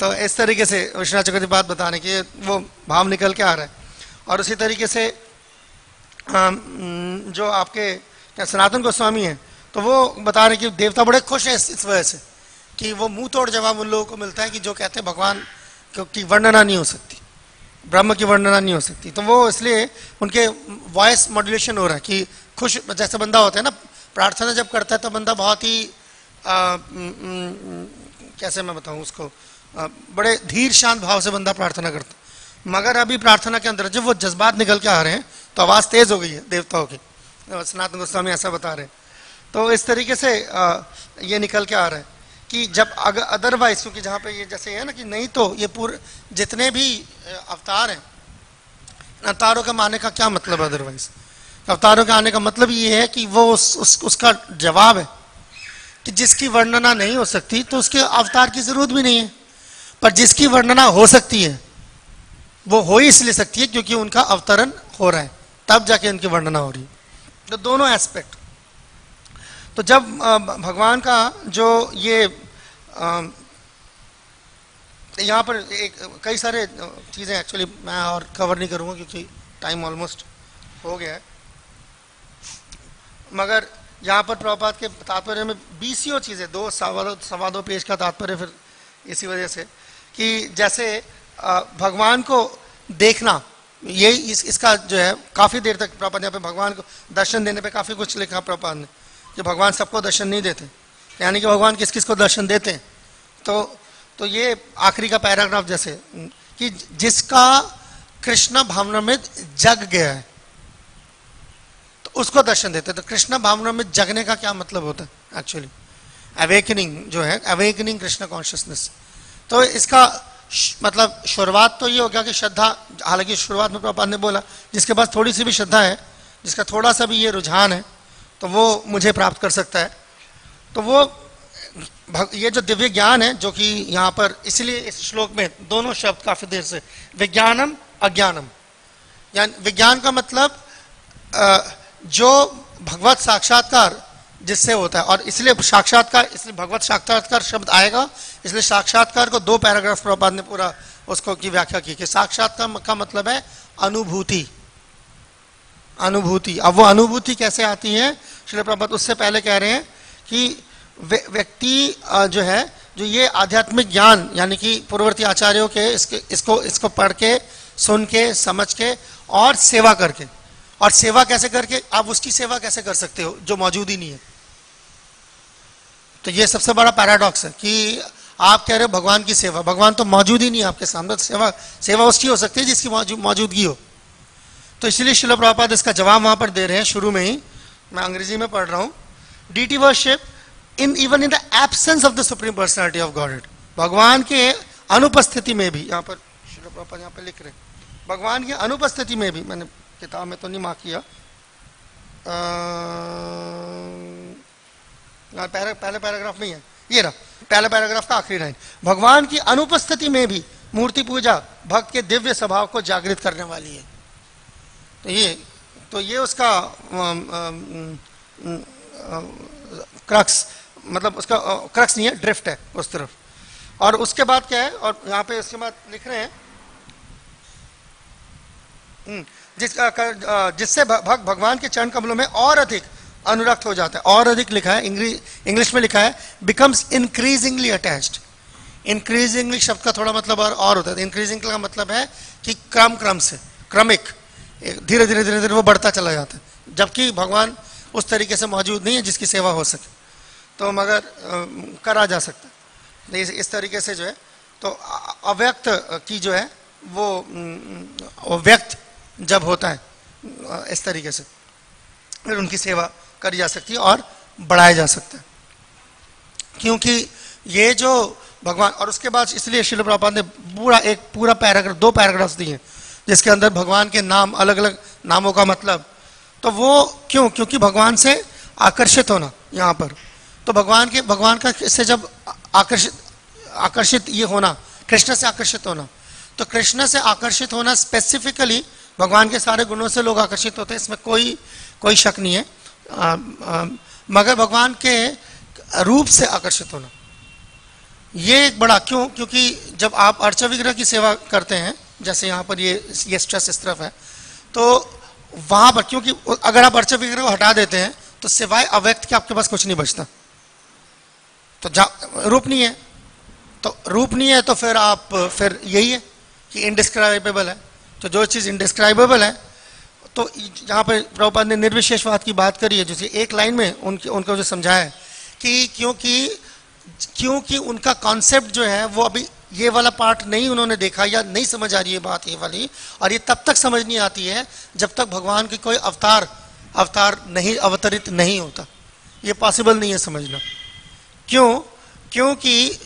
तो इस तरीके से विश्वनाथ चक्रवर्ती बात बताने की वो भाव निकल के आ रहा है। और उसी तरीके से जो आपके सनातन गोस्वामी हैं तो वो बता रहे कि देवता बड़े खुश हैं इस वजह से कि वो मुँह तोड़ जवाब उन लोगों को मिलता है कि जो कहते हैं भगवान की वर्णना नहीं हो सकती। ब्रह्म की वर्णना नहीं हो सकती। तो वो इसलिए उनके वॉइस मॉड्यूलेशन हो रहा है कि खुश जैसे बंदा होता है ना प्रार्थना जब करता है तो बंदा बहुत ही आ, न, न, कैसे मैं बताऊँ उसको आ, बड़े धीर शांत भाव से बंदा प्रार्थना करता मगर अभी प्रार्थना के अंदर जब वो जज्बात निकल के आ रहे हैं तो आवाज़ तेज़ हो गई है देवताओं की। सनातन गोस्वामी ऐसा बता रहे हैं। तो इस तरीके से आ, ये निकल के आ रहा है कि जब अगर अदरवाइज़ क्योंकि जहाँ पे ये जैसे है ना कि नहीं तो ये पूरे जितने भी अवतार हैं अवतारों का माने का क्या मतलब अदरवाइज़ अवतारों के आने का मतलब ये है कि वो उस, उस उसका जवाब है कि जिसकी वर्णना नहीं हो सकती तो उसके अवतार की ज़रूरत भी नहीं है। पर जिसकी वर्णना हो सकती है वो हो ही इसलिए सकती है क्योंकि उनका अवतरण हो रहा है। तब जाके उनकी वर्णना हो रही है। तो दोनों एस्पेक्ट तो जब भगवान का जो ये यहाँ पर एक कई सारे चीज़ें एक्चुअली मैं और कवर नहीं करूँगा क्योंकि टाइम ऑलमोस्ट हो गया है। मगर यहाँ पर प्रपात के तात्पर्य में बीसियों चीज़ें दो सवा सवा पेज का तात्पर्य फिर इसी वजह से कि जैसे भगवान को देखना ये इस, इसका जो है काफ़ी देर तक प्रपात यहाँ पे भगवान को दर्शन देने पे काफ़ी कुछ लिखा प्रपात ने कि भगवान सबको दर्शन नहीं देते। यानी कि भगवान किस किस को दर्शन देते हैं। तो तो ये आखिरी का पैराग्राफ जैसे कि जिसका कृष्ण भावना में जग गया है। उसको दर्शन देते तो कृष्ण भावना में जगने का क्या मतलब होता है? एक्चुअली अवेकनिंग जो है अवेकनिंग कृष्ण कॉन्शियसनेस तो इसका मतलब शुरुआत तो ये हो गया कि श्रद्धा, हालाँकि शुरुआत में प्रपात ने बोला, जिसके पास थोड़ी सी भी श्रद्धा है, जिसका थोड़ा सा भी ये रुझान है तो वो मुझे प्राप्त कर सकता है। तो वो ये जो दिव्य ज्ञान है, जो कि यहाँ पर, इसलिए इस श्लोक में दोनों शब्द काफ़ी देर से, विज्ञानम, अज्ञानम। यानी, विज्ञान का मतलब जो भगवत साक्षात्कार जिससे होता है, और इसलिए साक्षात्कार, इसलिए भगवत साक्षात्कार शब्द आएगा, इसलिए साक्षात्कार को दो पैराग्राफ प्रपात ने पूरा उसको की व्याख्या की कि साक्षात्कार का मतलब है अनुभूति। अनुभूति। अब वो अनुभूति कैसे आती है? श्री प्रभात उससे पहले कह रहे हैं कि व्यक्ति जो है, जो ये आध्यात्मिक ज्ञान, यानी कि पूर्ववर्ती आचार्यों के इसके, इसको इसको पढ़ के, सुन के, समझ के और सेवा करके और सेवा कैसे करके, आप उसकी सेवा कैसे कर सकते हो, जो मौजूद ही नहीं है? तो ये सबसे बड़ा पैराडॉक्स है कि आप कह रहे हो भगवान की सेवा, भगवान तो मौजूद ही नहीं आपके सामने तो सेवा सेवा उसकी हो सकती है जिसकी मौजूदगी हो। तो इसलिए शिल प्रपात इसका जवाब वहाँ पर दे रहे हैं शुरू में ही। मैं अंग्रेज़ी में पढ़ रहा हूँ। Deity worship in even in the absence of the supreme personality of God भगवान के अनुपस्थिति में भी, यहाँ पर शिल प्रपात यहाँ पर लिख रहे हैं। भगवान की अनुपस्थिति में भी, मैंने किताब में तो नहीं मार्क किया। पहले पहले पैराग्राफ में ही है। ये रहा, पहले पैराग्राफ का आखिरी लाइन। भगवान की अनुपस्थिति में भी मूर्ति पूजा भक्त के दिव्य स्वभाव को जागृत करने वाली है। तो ये तो ये उसका क्रक्स मतलब उसका क्रक्स नहीं है, ड्रिफ्ट है, उस तरफ़। और उसके बाद क्या है, और यहाँ पे उसके बाद लिख रहे हैं जिस जिससे भक्त भगवान के चरण कमलों में और अधिक अनुरक्त हो जाता है और अधिक लिखा है इंग्लिश में लिखा है बिकम्स इंक्रीजिंगली अटैच्ड इंक्रीजिंगली शब्द का थोड़ा मतलब और, और होता है। इंक्रीजिंग का मतलब है कि क्रम क्रम से क्रमिक। धीरे धीरे धीरे धीरे वो बढ़ता चला जाता है। जबकि भगवान उस तरीके से मौजूद नहीं है जिसकी सेवा हो सके। तो मगर करा जा सकता है। इस, इस तरीके से जो है तो अव्यक्त की जो है वो व्यक्त जब होता है, इस तरीके से। फिर उनकी सेवा करी जा सकती है और बढ़ाया जा सकता है। क्योंकि ये जो भगवान, और उसके बाद इसलिए शिल प्रपात ने पूरा एक, पूरा पैराग्राफ, दो पैराग्राफ्स दिए, जिसके अंदर भगवान के नाम अलग अलग नामों का मतलब। तो वो क्यों? क्योंकि भगवान से आकर्षित होना यहाँ पर। तो भगवान के, भगवान का से जब आकर्षित आकर्षित ये होना, कृष्ण से आकर्षित होना। तो कृष्ण से आकर्षित होना स्पेसिफिकली भगवान के सारे गुणों से लोग आकर्षित होते हैं इसमें कोई कोई शक नहीं है। आ, आ, मगर भगवान के रूप से आकर्षित होना। ये एक बड़ा क्यों? क्योंकि जब आप अर्च विग्रह की सेवा करते हैं जैसे यहाँ पर ये ये स्ट्रेस इस तरफ़ है तो वहाँ पर क्योंकि अगर आप अर्च विग्रह को हटा देते हैं तो सिवाय अव्यक्त के आपके पास कुछ नहीं बचता। तो जा रूप नहीं है। तो रूप नहीं है तो फिर आप फिर यही है कि इनडिस्क्राइबेबल है। तो जो चीज़ इंडिस्क्राइबेबल है तो यहाँ पर प्रभुपाद ने निर्विशेषवाद की बात करी है, जैसे एक लाइन में उनकी, उनको जो समझाया है कि क्योंकि क्योंकि उनका कॉन्सेप्ट जो है, वो अभी ये वाला पार्ट नहीं उन्होंने देखा या नहीं समझ आ रही है बात ये वाली, और ये तब तक समझ नहीं आती है जब तक भगवान की कोई अवतार अवतार नहीं, अवतरित नहीं होता। ये पॉसिबल नहीं है समझना। क्यों? क्योंकि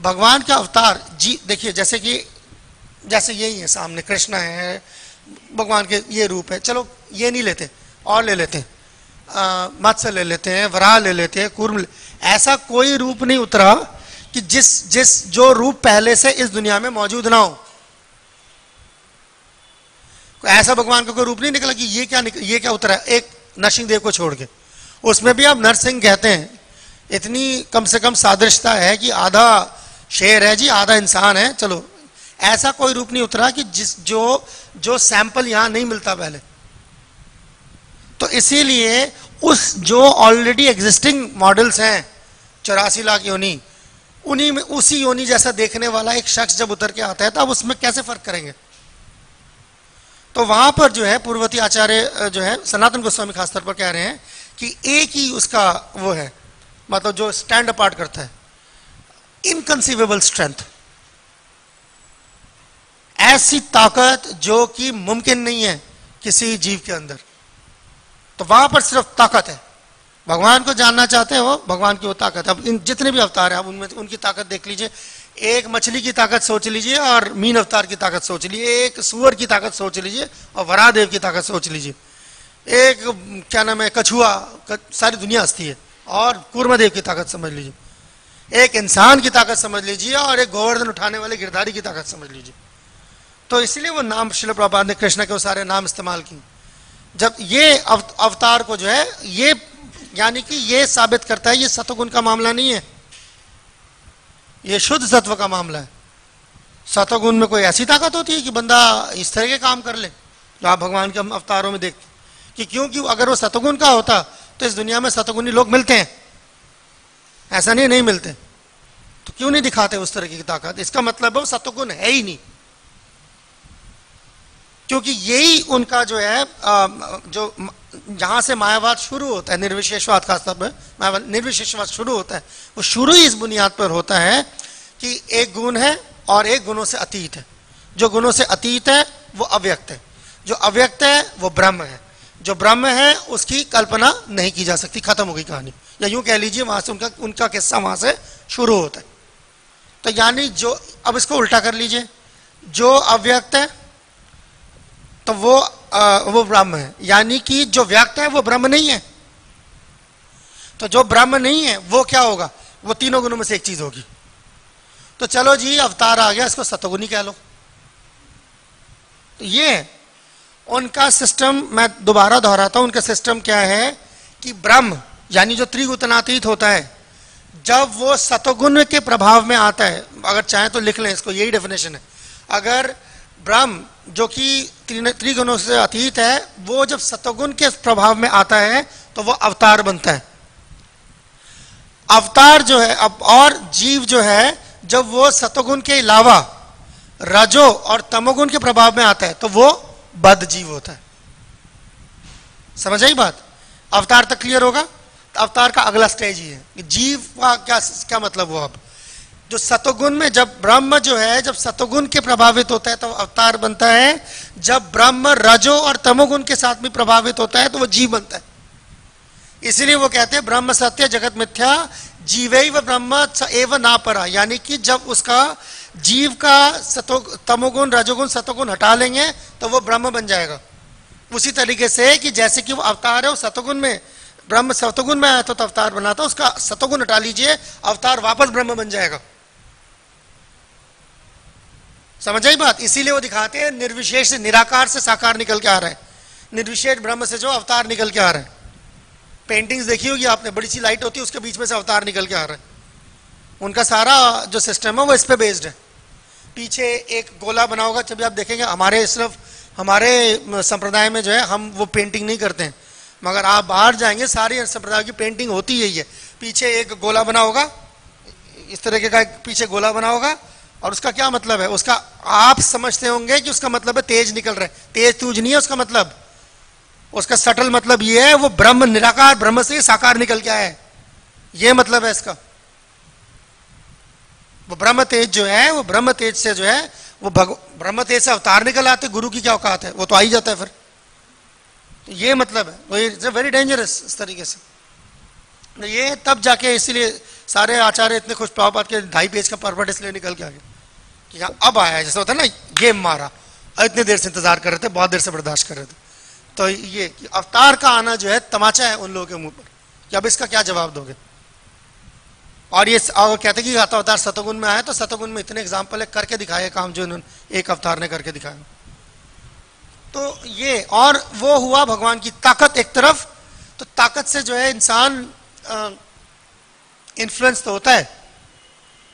भगवान का अवतार, जी, देखिए, जैसे कि जैसे यही है सामने कृष्ण है भगवान के ये रूप है। चलो ये नहीं लेते और ले लेते हैं। मत्स्य ले लेते हैं वराह ले लेते हैं कुर्म ले, ऐसा कोई रूप नहीं उतरा कि जिस जिस जो रूप पहले से इस दुनिया में मौजूद ना हो। ऐसा भगवान का कोई रूप नहीं निकला कि ये क्या निकल ये क्या उतरा एक नरसिंह देव को छोड़ के। उसमें भी आप नरसिंह कहते हैं इतनी कम से कम सादृशता है कि आधा शेर है जी आधा इंसान है चलो। ऐसा कोई रूप नहीं उतरा कि जिस, जो जो सैंपल यहाँ नहीं मिलता पहले। तो इसीलिए उस, जो ऑलरेडी एग्जिस्टिंग मॉडल्स हैं, चौरासी लाख योनी, उन्हीं में, उसी योनि जैसा देखने वाला एक शख्स जब उतर के आता है तो अब उसमें कैसे फ़र्क करेंगे? तो वहाँ पर जो है पूर्वती आचार्य जो है, सनातन गोस्वामी खासतौर पर कह रहे हैं कि एक ही उसका वो है मतलब जो स्टैंड अपार्ट करता है। इनकंसीवेबल स्ट्रेंथ ऐसी ताकत जो कि मुमकिन नहीं है किसी जीव के अंदर। तो वहाँ पर सिर्फ़ ताकत है। भगवान को जानना चाहते हो भगवान की वो ताकत अब इन जितने भी अवतार है आप उनमें उनकी ताकत देख लीजिए। एक मछली की ताकत सोच लीजिए और मीन अवतार की ताकत सोच लीजिए। एक सुअर की ताकत सोच लीजिए और वरादेव की ताकत सोच लीजिए। एक, क्या नाम है, कछुआ सारी दुनिया हस्ती है। और कूर्मदेव की ताकत समझ लीजिए। एक इंसान की ताकत समझ लीजिए और एक गोवर्धन उठाने वाले गिरधारी की ताकत समझ लीजिए। तो इसलिए वो नाम शिल प्रभात ने कृष्ण के वो सारे नाम इस्तेमाल किए। जब ये अवतार को जो है, ये यानी कि ये साबित करता है, ये सतगुण का मामला नहीं है। ये शुद्ध सत्व का मामला है। सतगुण में कोई ऐसी ताकत होती है कि बंदा इस तरह के काम कर ले, जो आप भगवान के अवतारों में देखते कि क्योंकि अगर वो सतगुण का होता तो इस दुनिया में सतगुणी लोग मिलते हैं। ऐसा नहीं नहीं मिलते। तो क्यों नहीं दिखाते उस तरह की ताकत? इसका मतलब है वो सतगुण है ही नहीं। क्योंकि यही उनका जो है जो जहाँ से मायावाद शुरू होता है, निर्विशेषवाद खासतौर पर, मायावाद निर्विशेषवाद शुरू होता है, वो शुरू ही इस बुनियाद पर होता है कि एक गुण है और एक गुणों से अतीत है। जो गुणों से अतीत है, वो अव्यक्त है। जो अव्यक्त है, वो ब्रह्म है। जो ब्रह्म है, उसकी कल्पना नहीं की जा सकती, खत्म हो गई कहानी। या यूँ कह लीजिए, वहाँ से उनका उनका किस्सा वहाँ से शुरू होता है। तो यानी जो, अब इसको उल्टा कर लीजिए। जो अव्यक्त है तो वो आ, वो ब्रह्म है। यानी कि जो व्यक्त है वो ब्रह्म नहीं है। तो जो ब्रह्म नहीं है वो क्या होगा? वो तीनों गुणों में से एक चीज़ होगी। तो चलो जी अवतार आ गया इसको सतगुनी कह लो। तो ये उनका सिस्टम मैं दोबारा दोहराता हूँ उनका सिस्टम क्या है? कि ब्रह्म यानी जो त्रिगुतनातीत होता है जब वो सतगुण के प्रभाव में आता है अगर चाहे तो लिख लें इसको यही डेफिनेशन है। अगर ब्रह्म जो कि त्रिगुणों से अतीत है, वो जब सतगुण के प्रभाव में आता है तो वो अवतार बनता है। अवतार जो है, अब और जीव जो है, जब वो सतगुण के अलावा रजो और तमोगुण के प्रभाव में आता है तो वो बद जीव होता है। समझ आई बात? अवतार तक क्लियर होगा? तो अवतार का अगला स्टेज ही है। जीव का क्या क्या मतलब हुआ अब? जो सतोगुण में जब ब्रह्म जो है, जब सतोगुण के प्रभावित होता है तो अवतार बनता है। जब ब्रह्म रजो और तमोगुण के साथ में प्रभावित होता है तो वो जीव बनता है। इसलिए वो कहते हैं, ब्रह्म सत्य, जगत मिथ्या जीव ब्रह्म एवं ना परा यानी कि जब उसका जीव का सतो, तमोगुण, रजोगुण, सतोगुण हटा लेंगे तो वो ब्रह्म बन जाएगा। उसी तरीके से कि जैसे कि वो अवतार है वो सतोगुण में, ब्रह्म सतोगुण में आया तो अवतार बना था, उसका सतोगुण हटा लीजिए, अवतार वापस ब्रह्म बन जाएगा। समझ आई बात? इसीलिए वो दिखाते हैं, निर्विशेष से निराकार से साकार निकल के आ रहा है। निर्विशेष ब्रह्म से जो अवतार निकल के आ रहा है। पेंटिंग्स देखी होगी आपने, बड़ी सी लाइट होती है, उसके बीच में से अवतार निकल के आ रहा है। उनका सारा जो सिस्टम है, वो इस पे बेस्ड है। पीछे एक गोला बना होगा, जब आप देखेंगे, हमारे सिर्फ़, हमारे संप्रदाय में जो है, हम वो पेंटिंग नहीं करते हैं। मगर आप बाहर जाएँगे, सारी संप्रदाय की पेंटिंग होती यही है। पीछे एक गोला बना होगा, इस तरीके का एक पीछे गोला बना होगा और उसका क्या मतलब है? उसका आप समझते होंगे कि उसका मतलब है तेज निकल रहा। है तेज तूज नहीं है उसका मतलब। उसका सटल मतलब यह है, वो ब्रह्म निराकार, ब्रह्म से साकार निकल के आया है। ये मतलब है इसका। वो ब्रह्म तेज जो है, वो ब्रह्म तेज से जो है, वो भग, ब्रह्म तेज से अवतार निकल आते, गुरु की क्या औकात है? वो तो आ ही जाता है फिर। तो ये मतलब है। वो इट्स वेरी डेंजरस इस तरीके से। तो ये तब जाके इसीलिए सारे आचार्य इतने खुश प्रभापात के ढाई पेज का परपट इसलिए निकल के आ गया कि हाँ अब आया जैसे होता है ना, गेम मारा। और इतने देर से इंतज़ार कर रहे थे, बहुत देर से बर्दाश्त कर रहे थे। तो ये अवतार का आना जो है, तमाचा है उन लोगों के मुँह पर। कि अब इसका क्या जवाब दोगे? और ये और कहते कि अवतार सतगुण में आया तो सतगुण में इतने एग्ज़ाम्पल है करके दिखाए काम जो इन्होंने, एक अवतार ने करके दिखाया तो ये, और वो हुआ भगवान की ताकत एक तरफ़। तो ताकत से जो है इंसान इन्फ्लुएंस तो होता है,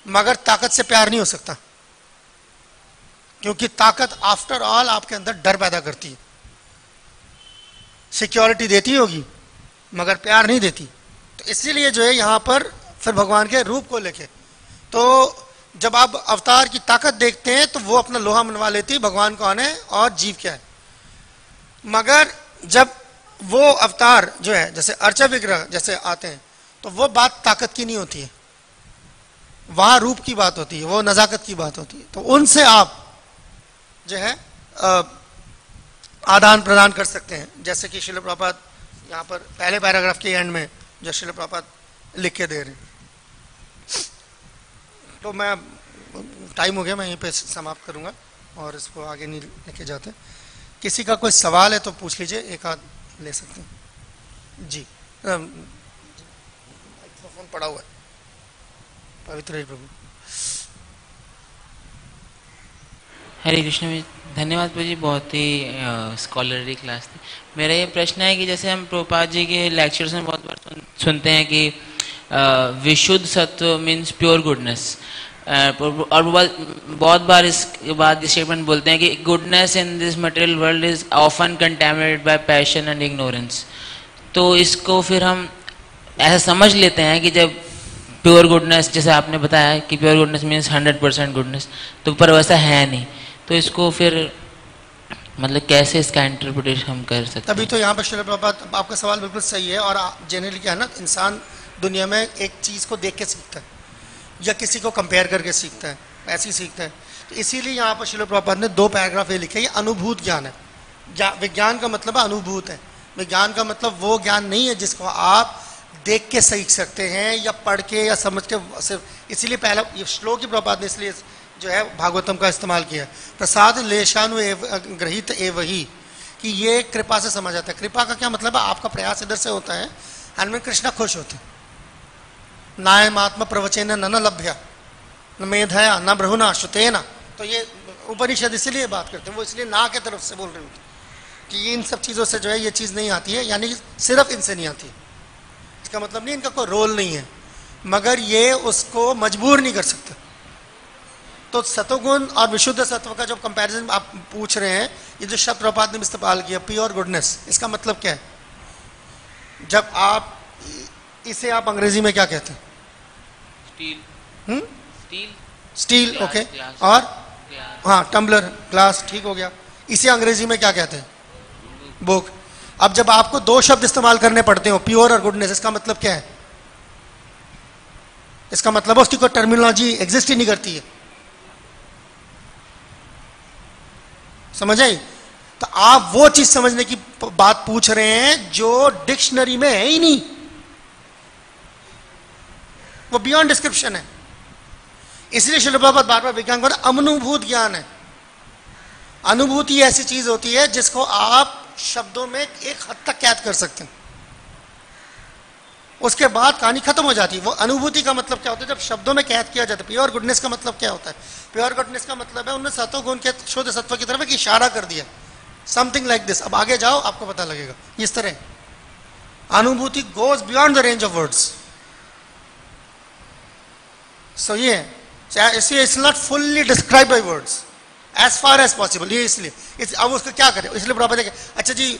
मगर ताकत से प्यार नहीं हो सकता। क्योंकि ताकत आफ्टर ऑल आपके अंदर डर पैदा करती है। सिक्योरिटी देती होगी, मगर प्यार नहीं देती। तो इसीलिए जो है यहाँ पर फिर भगवान के रूप को लेके। तो जब आप अवतार की ताकत देखते हैं तो वो अपना लोहा मनवा लेती, भगवान कौन है और जीव क्या है। मगर जब वो अवतार जो है, जैसे अर्चा विग्रह जैसे आते हैं तो वो बात ताकत की नहीं होती है। वहाँ रूप की बात होती है, वो नजाकत की बात होती है। तो उनसे आप जो है आदान प्रदान कर सकते हैं। जैसे कि शिल प्रपात यहाँ पर पहले पैराग्राफ के एंड में जो शिल प्रपात लिख के दे रहे हैं। तो मैं, टाइम हो गया, मैं यहीं पे समाप्त करूँगा और इसको आगे नहीं लेके जाते। किसी का कोई सवाल है तो पूछ लीजिए, एक आध ले सकते हैं। जी। फ़ोन पड़ा हुआ है। पवित्र प्रभु। हरे कृष्ण जी धन्यवाद जी बहुत ही स्कॉलरली क्लास थी। मेरा ये प्रश्न है कि जैसे हम प्रोपाद जी के लेक्चर्स में बहुत बार सुन, सुनते हैं कि विशुद्ध सत्व मीन्स प्योर गुडनेस और बहुत बार इस बात स्टेटमेंट बोलते हैं कि goodness in this material world is often contaminated by passion and ignorance तो इसको फिर हम ऐसा समझ लेते हैं कि जब प्योर गुडनेस जैसे आपने बताया कि pure goodness means hundred percent goodness तो पर वैसा है नहीं। तो इसको फिर मतलब कैसे इसका इंटरप्रिटेशन हम कर सकते तभी तो यहाँ पर श्री आपका सवाल बिल्कुल सही है और जनरली क्या है ना इंसान दुनिया में एक चीज़ को देख के सीखता है या किसी को कंपेयर करके सीखता है ऐसे ही सीखता है। तो इसीलिए यहाँ पर शिल प्रपात ने दो पैराग्राफ ये लिखे ये अनुभूत ज्ञान है। विज्ञान का मतलब है अनुभूत है। विज्ञान का मतलब वो ज्ञान नहीं है जिसको आप देख के सीख सकते हैं या पढ़ के या समझ के सिर्फ़ इसीलिए पहला ये श्लोक ही प्रपात ने इसलिए जो है, भागवतम का इस्तेमाल किया। प्रसाद लेशानु ग्रहित ए वही कि ये कृपा से समझ आता है। कृपा का क्या मतलब है? आपका प्रयास इधर से होता है, हनुमान कृष्णा खुश होते हैं। नायमात्म प्रवचन न न लभ्य, न मेधया न ब्रहुना श्रुतेना। तो ये उपनिषद इसलिए बात करते हैं, वो इसलिए ना के तरफ़ से बोल रहे होते कि इन सब चीज़ों से जो है ये चीज़ नहीं आती है, यानी सिर्फ़ इनसे नहीं आती इसका मतलब नहीं, इनका कोई रोल नहीं है। मगर ये उसको मजबूर नहीं कर सकते। तो सतोगुण और विशुद्ध सत्व का जो कंपैरिजन आप पूछ रहे हैं ये जो शब्द प्रपात ने इस्तेमाल किया प्योर गुडनेस इसका मतलब क्या है? जब आप इसे आप अंग्रेज़ी में क्या कहते हैं? Steel hmm? Steel steel okay और? हाँ टम्बलर ग्लास ठीक हो गया। इसे अंग्रेज़ी में क्या कहते हैं? बुक अब जब आपको दो शब्द इस्तेमाल करने पड़ते हो प्योर और गुडनेस इसका मतलब क्या है? इसका मतलब उसकी कोई टर्मिनोलॉजी एग्जिस्ट ही नहीं करती है। समझ आई? तो आप वो चीज़ समझने की बात पूछ रहे हैं जो डिक्शनरी में है ही नहीं। वो बियॉन्ड डिस्क्रिप्शन है। इसलिए शिल्पापत बार बार विज्ञान को अनुभूत ज्ञान है। अनुभूति ऐसी चीज़ होती है जिसको आप शब्दों में एक हद तक कैद कर सकते हैं। उसके बाद कहानी खत्म हो जाती है। वो अनुभूति का मतलब क्या होता है? जब शब्दों में कैद किया जाता है प्योर गुडनेस का मतलब क्या होता है? प्योर गुडनेस का मतलब है उन्होंने सतो गुण के, शुद्ध सत्व की तरफ़ एक इशारा कर दिया। समथिंग लाइक दिस अब आगे जाओ, आपको पता लगेगा। इस तरह। Anubhuti goes beyond the range of words so ये it's not fully describe by words as far as possible ये इसलिए। इस, अब उसको क्या करें? इसलिए बराबर देखें। अच्छा जी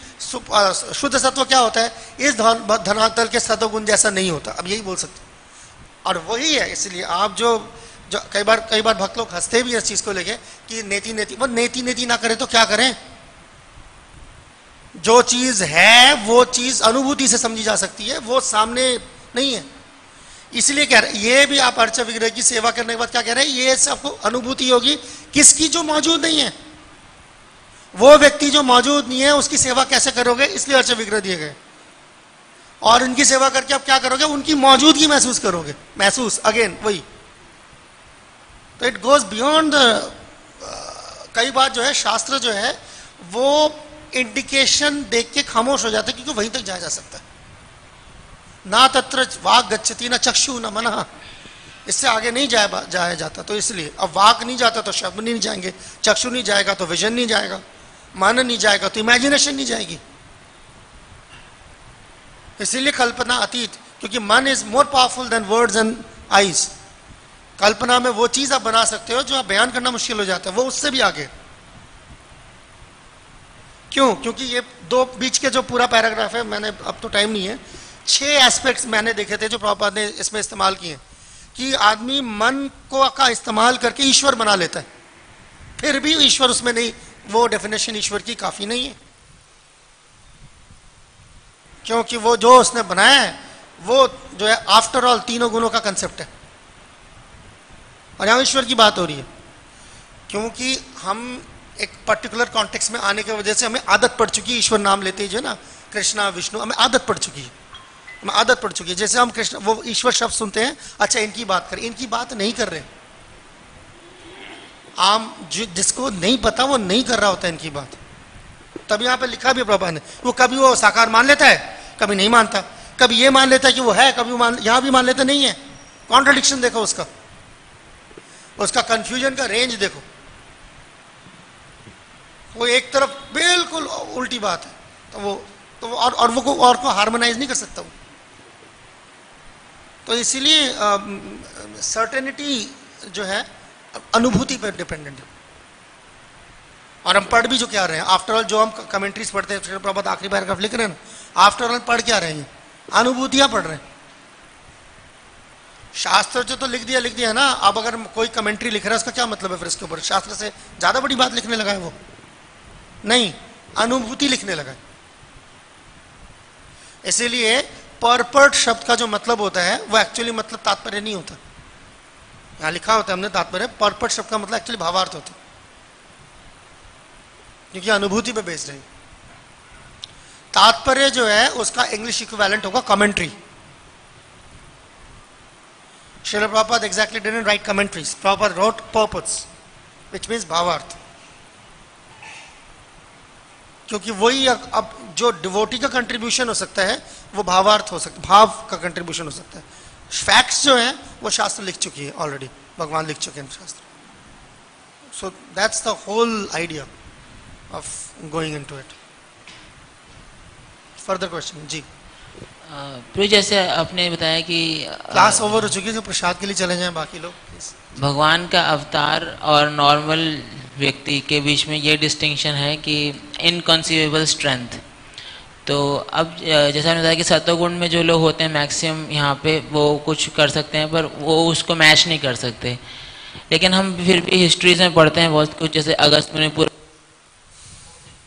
शुद्ध सत्व क्या होता है? इस धन धनातल के सतोगुण जैसा नहीं होता। अब यही बोल सकते और वही है इसलिए आप जो जो कई बार कई बार भक्त लोग हँसते भी इस चीज़ को लेके कि नेति नेति वो नेति नेति ना करें तो क्या करें? जो चीज़ है वो चीज़ अनुभूति से समझी जा सकती है वो सामने नहीं है। इसलिए कह रहे ये भी आप अर्च विग्रह की सेवा करने के बाद क्या कह रहे हैं? ये सबको अनुभूति होगी। किसकी जो मौजूद नहीं है? वो व्यक्ति जो मौजूद नहीं है, उसकी सेवा कैसे करोगे? इसलिए अर्च विग्रह दिए गए। और उनकी सेवा करके आप क्या करोगे? उनकी मौजूदगी महसूस करोगे। महसूस अगेन वही। तो इट गोज बियॉन्ड कई बार जो है, शास्त्र जो है, वो इंडिकेशन देख के खामोश हो जाता है, क्योंकि वहीं तक जाया जा सकता है। ना तत्र वाक गच्छती, ना चक्षु, न मन। इससे आगे नहीं जाया जाया जाता तो इसलिए। अब वाक नहीं जाता तो शब्द नहीं जाएँगे। चक्षु नहीं जाएगा तो विजन नहीं जाएगा। मन नहीं जाएगा तो इमेजिनेशन नहीं जाएगी। इसीलिए कल्पना अतीत, क्योंकि man is more powerful than words and eyes कल्पना में वो चीज़ आप बना सकते हो जो आप बयान करना मुश्किल हो जाता है, वो उससे भी आगे। क्यों? क्योंकि ये दो, बीच के जो पूरा पैराग्राफ है, मैंने, अब तो टाइम नहीं है। छह एस्पेक्ट्स मैंने देखे थे जो प्रभुपाद ने इसमें इस्तेमाल किए कि आदमी मन को का इस्तेमाल करके ईश्वर बना लेता है। फिर भी ईश्वर उसमें नहीं, वो डेफिनेशन ईश्वर की काफ़ी नहीं है। क्योंकि वो जो उसने बनाया है, वो जो है आफ्टर ऑल तीनों गुणों का कंसेप्ट है। और यहाँ ईश्वर की बात हो रही है, क्योंकि हम एक पर्टिकुलर कॉन्टेक्स्ट में आने की वजह से हमें आदत पड़ चुकी है, ईश्वर नाम लेते जो है ना, कृष्णा, विष्णु, हमें आदत पड़ चुकी है। आदत पड़ चुकी है। जैसे हम कृष्ण वो ईश्वर शब्द सुनते हैं अच्छा इनकी बात करें। इनकी बात नहीं कर रहे। आम जो जिसको नहीं पता वो नहीं कर रहा होता इनकी बात। तब यहाँ पे लिखा भी प्रभा ने वो कभी वो साकार मान लेता है कभी नहीं मानता। कभी ये मान लेता है कि वो है कभी मान यहाँ भी मान लेता नहीं है। कॉन्ट्रडिक्शन देखो उसका। उसका कंफ्यूजन का रेंज देखो। वो एक तरफ़ बिल्कुल उल्टी बात है। तो वो तो और, और वो को और को हार्मोनाइज नहीं कर सकता वो। तो इसीलिए सर्टेनिटी जो है, अनुभूति पर डिपेंडेंट है। और हम पढ़ भी जो क्या रहे हैं। आफ्टर ऑल जो हम कमेंट्रीज पढ़ते हैं प्रभात आखिरी पैराग्राफ लिख रहे हैं ना पढ़ क्या रहे हैं? अनुभूतियाँ पढ़ रहे हैं। शास्त्र जो तो लिख दिया लिख दिया है ना, अब अगर कोई कमेंट्री लिख रहा है, उसका क्या मतलब है फिर इसके ऊपर? शास्त्र से ज़्यादा बड़ी बात लिखने लगा है वो? नहीं, अनुभूति लिखने लगा इसीलिए परपर्ट शब्द का जो मतलब होता है वो एक्चुअली मतलब तात्पर्य नहीं होता। यहाँ लिखा होता है हमने तात्पर्य परपर्ट शब्द का मतलब एक्चुअली भावार्थ होता क्योंकि अनुभूति पे बेस्ड है। तात्पर्य जो है उसका इंग्लिश इक्विवेलेंट होगा commentary Srila Prabhupada exactly didn't write commentaries. Prabhupada wrote purports, which means भावार्थ। क्योंकि वही अब जो डिवोटी का कंट्रीब्यूशन हो सकता है वो भावार्थ हो सकता है भाव का कंट्रीब्यूशन हो सकता है। फैक्ट्स जो है वो शास्त्र लिख चुकी है ऑलरेडी भगवान लिख चुके हैं शास्त्र। So that's the whole idea of going into it further question जी तो जैसे आपने बताया कि क्लास ओवर हो चुकी है जो प्रसाद के लिए चले जाएँ बाकी लोग। भगवान का अवतार और नॉर्मल व्यक्ति के बीच में ये डिस्टिंक्शन है कि इनकॉन्सीवेबल स्ट्रेंथ तो अब जैसा मैंने बताया कि सतोगुण में जो लोग होते हैं मैक्सिमम यहाँ पे वो कुछ कर सकते हैं पर वो उसको मैच नहीं कर सकते. लेकिन हम फिर भी हिस्ट्रीज में पढ़ते हैं बहुत कुछ जैसे अगस्त में पूरा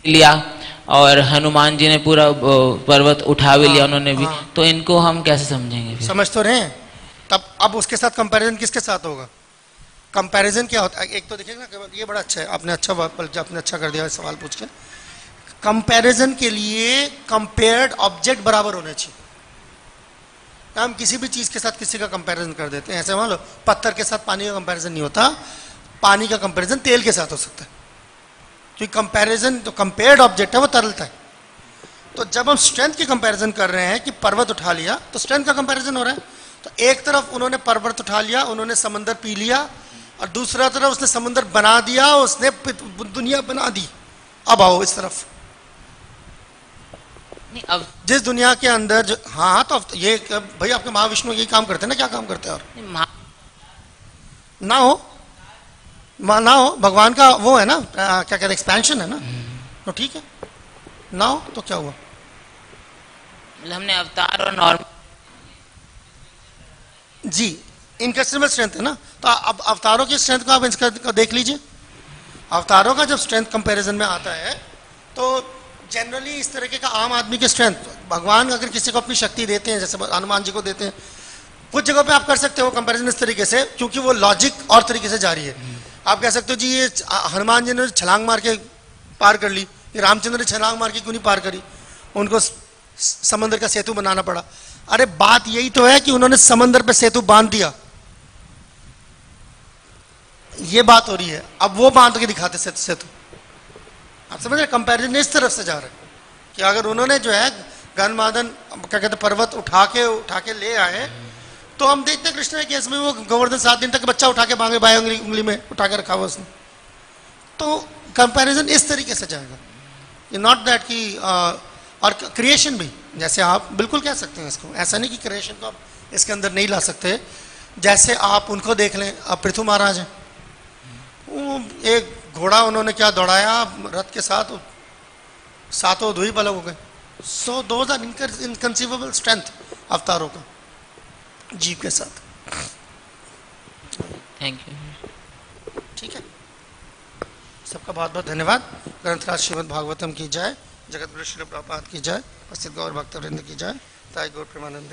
लिया और हनुमान जी ने पूरा पर्वत उठा भी लिया हाँ, उन्होंने भी. हाँ। तो इनको हम कैसे समझेंगे समझ तो रहे हैं। तब अब उसके साथ कंपैरिजन किसके साथ होगा? कंपैरिजन क्या होता है? एक तो देखिए ना ये बड़ा अच्छा है। आपने अच्छा आपने अच्छा कर दिया सवाल पूछ के। कंपैरिजन के लिए कंपेयर्ड ऑब्जेक्ट बराबर होने चाहिए। हम किसी भी चीज़ के साथ किसी का कंपैरिजन कर देते हैं। ऐसे मान लो, पत्थर के साथ पानी का कंपैरिजन नहीं होता। पानी का कंपैरिजन तेल के साथ हो सकता है। क्योंकि कंपैरिजन जो कंपेयर्ड ऑब्जेक्ट है, वो तरलता है। तो जब हम स्ट्रेंथ की कंपैरिजन कर रहे हैं कि पर्वत उठा लिया तो स्ट्रेंथ का कंपैरिजन हो रहा है। तो एक तरफ़ उन्होंने पर्वत उठा लिया, उन्होंने समंदर पी लिया और दूसरा तरफ़ उसने समंदर बना दिया उसने दुनिया बना दी। अब आओ इस तरफ़। नहीं अब जिस दुनिया के अंदर जो हाँ हाँ तो ये भाई आपके महाविष्णु यही काम करते हैं ना क्या काम करते हैं और? ना हो। ना हो भगवान का वो है ना आ, क्या कहते हैं एक्सपेंशन है ना? तो ठीक है। ना हो तो क्या हुआ? मतलब हमने अवतार और नॉर्मल जी इनकस्टमेबल स्ट्रेंथ है ना। तो अब अवतारों की स्ट्रेंथ को आप इसका देख लीजिए। अवतारों का जब स्ट्रेंथ कंपैरिजन में आता है तो जनरली इस तरीके का आम आदमी की स्ट्रेंथ भगवान अगर किसी को अपनी शक्ति देते हैं, जैसे हनुमान जी को देते हैं, कुछ जगह पे आप कर सकते हो कंपैरिजन इस तरीके से, क्योंकि वो लॉजिक और तरीके से जारी है। आप कह सकते हो जी, ये हनुमान जी ने छलांग मार के पार कर ली, ये रामचंद्र ने छलांग मार के क्यों नहीं पार करी? उनको समंदर का सेतु बनाना पड़ा। अरे बात यही तो है कि उन्होंने समंदर पर सेतु बाँध दिया। ये बात हो रही है। अब वो बाँध के दिखाते सेतु सेतु आप समझ रहे कंपैरिजन इस तरफ़ से जा रहे हैं कि अगर उन्होंने जो है गनमादन क्या कहते पर्वत उठा के उठा के ले आए तो हम देखते हैं कृष्ण के इसमें वो गोवर्धन सात दिन तक बच्चा उठा के बांगे, बाएँ उंगली उंगली में उठा के रखा हुआ उसने। तो कंपैरिजन इस तरीके से जाएगा। ये नॉट दैट कि और क्रिएशन भी, जैसे आप बिल्कुल कह सकते हैं इसको। ऐसा नहीं कि क्रिएशन को आप इसके अंदर नहीं ला सकते। जैसे आप उनको देख लें अब पृथु महाराज हैं। एक घोड़ा उन्होंने क्या दौड़ाया? रथ के साथ सातों धुई पलक हो गए। So those are inconceivable strength अवतारों का जीव के साथ। थैंक यू ठीक है। सबका बहुत बहुत धन्यवाद। ग्रंथराज श्रीमद भागवतम की जाए जगत गुरु श्री प्रपात की जाए उपस्थित गौर भक्तवृंद की जाए ताई गौर प्रेमानंद।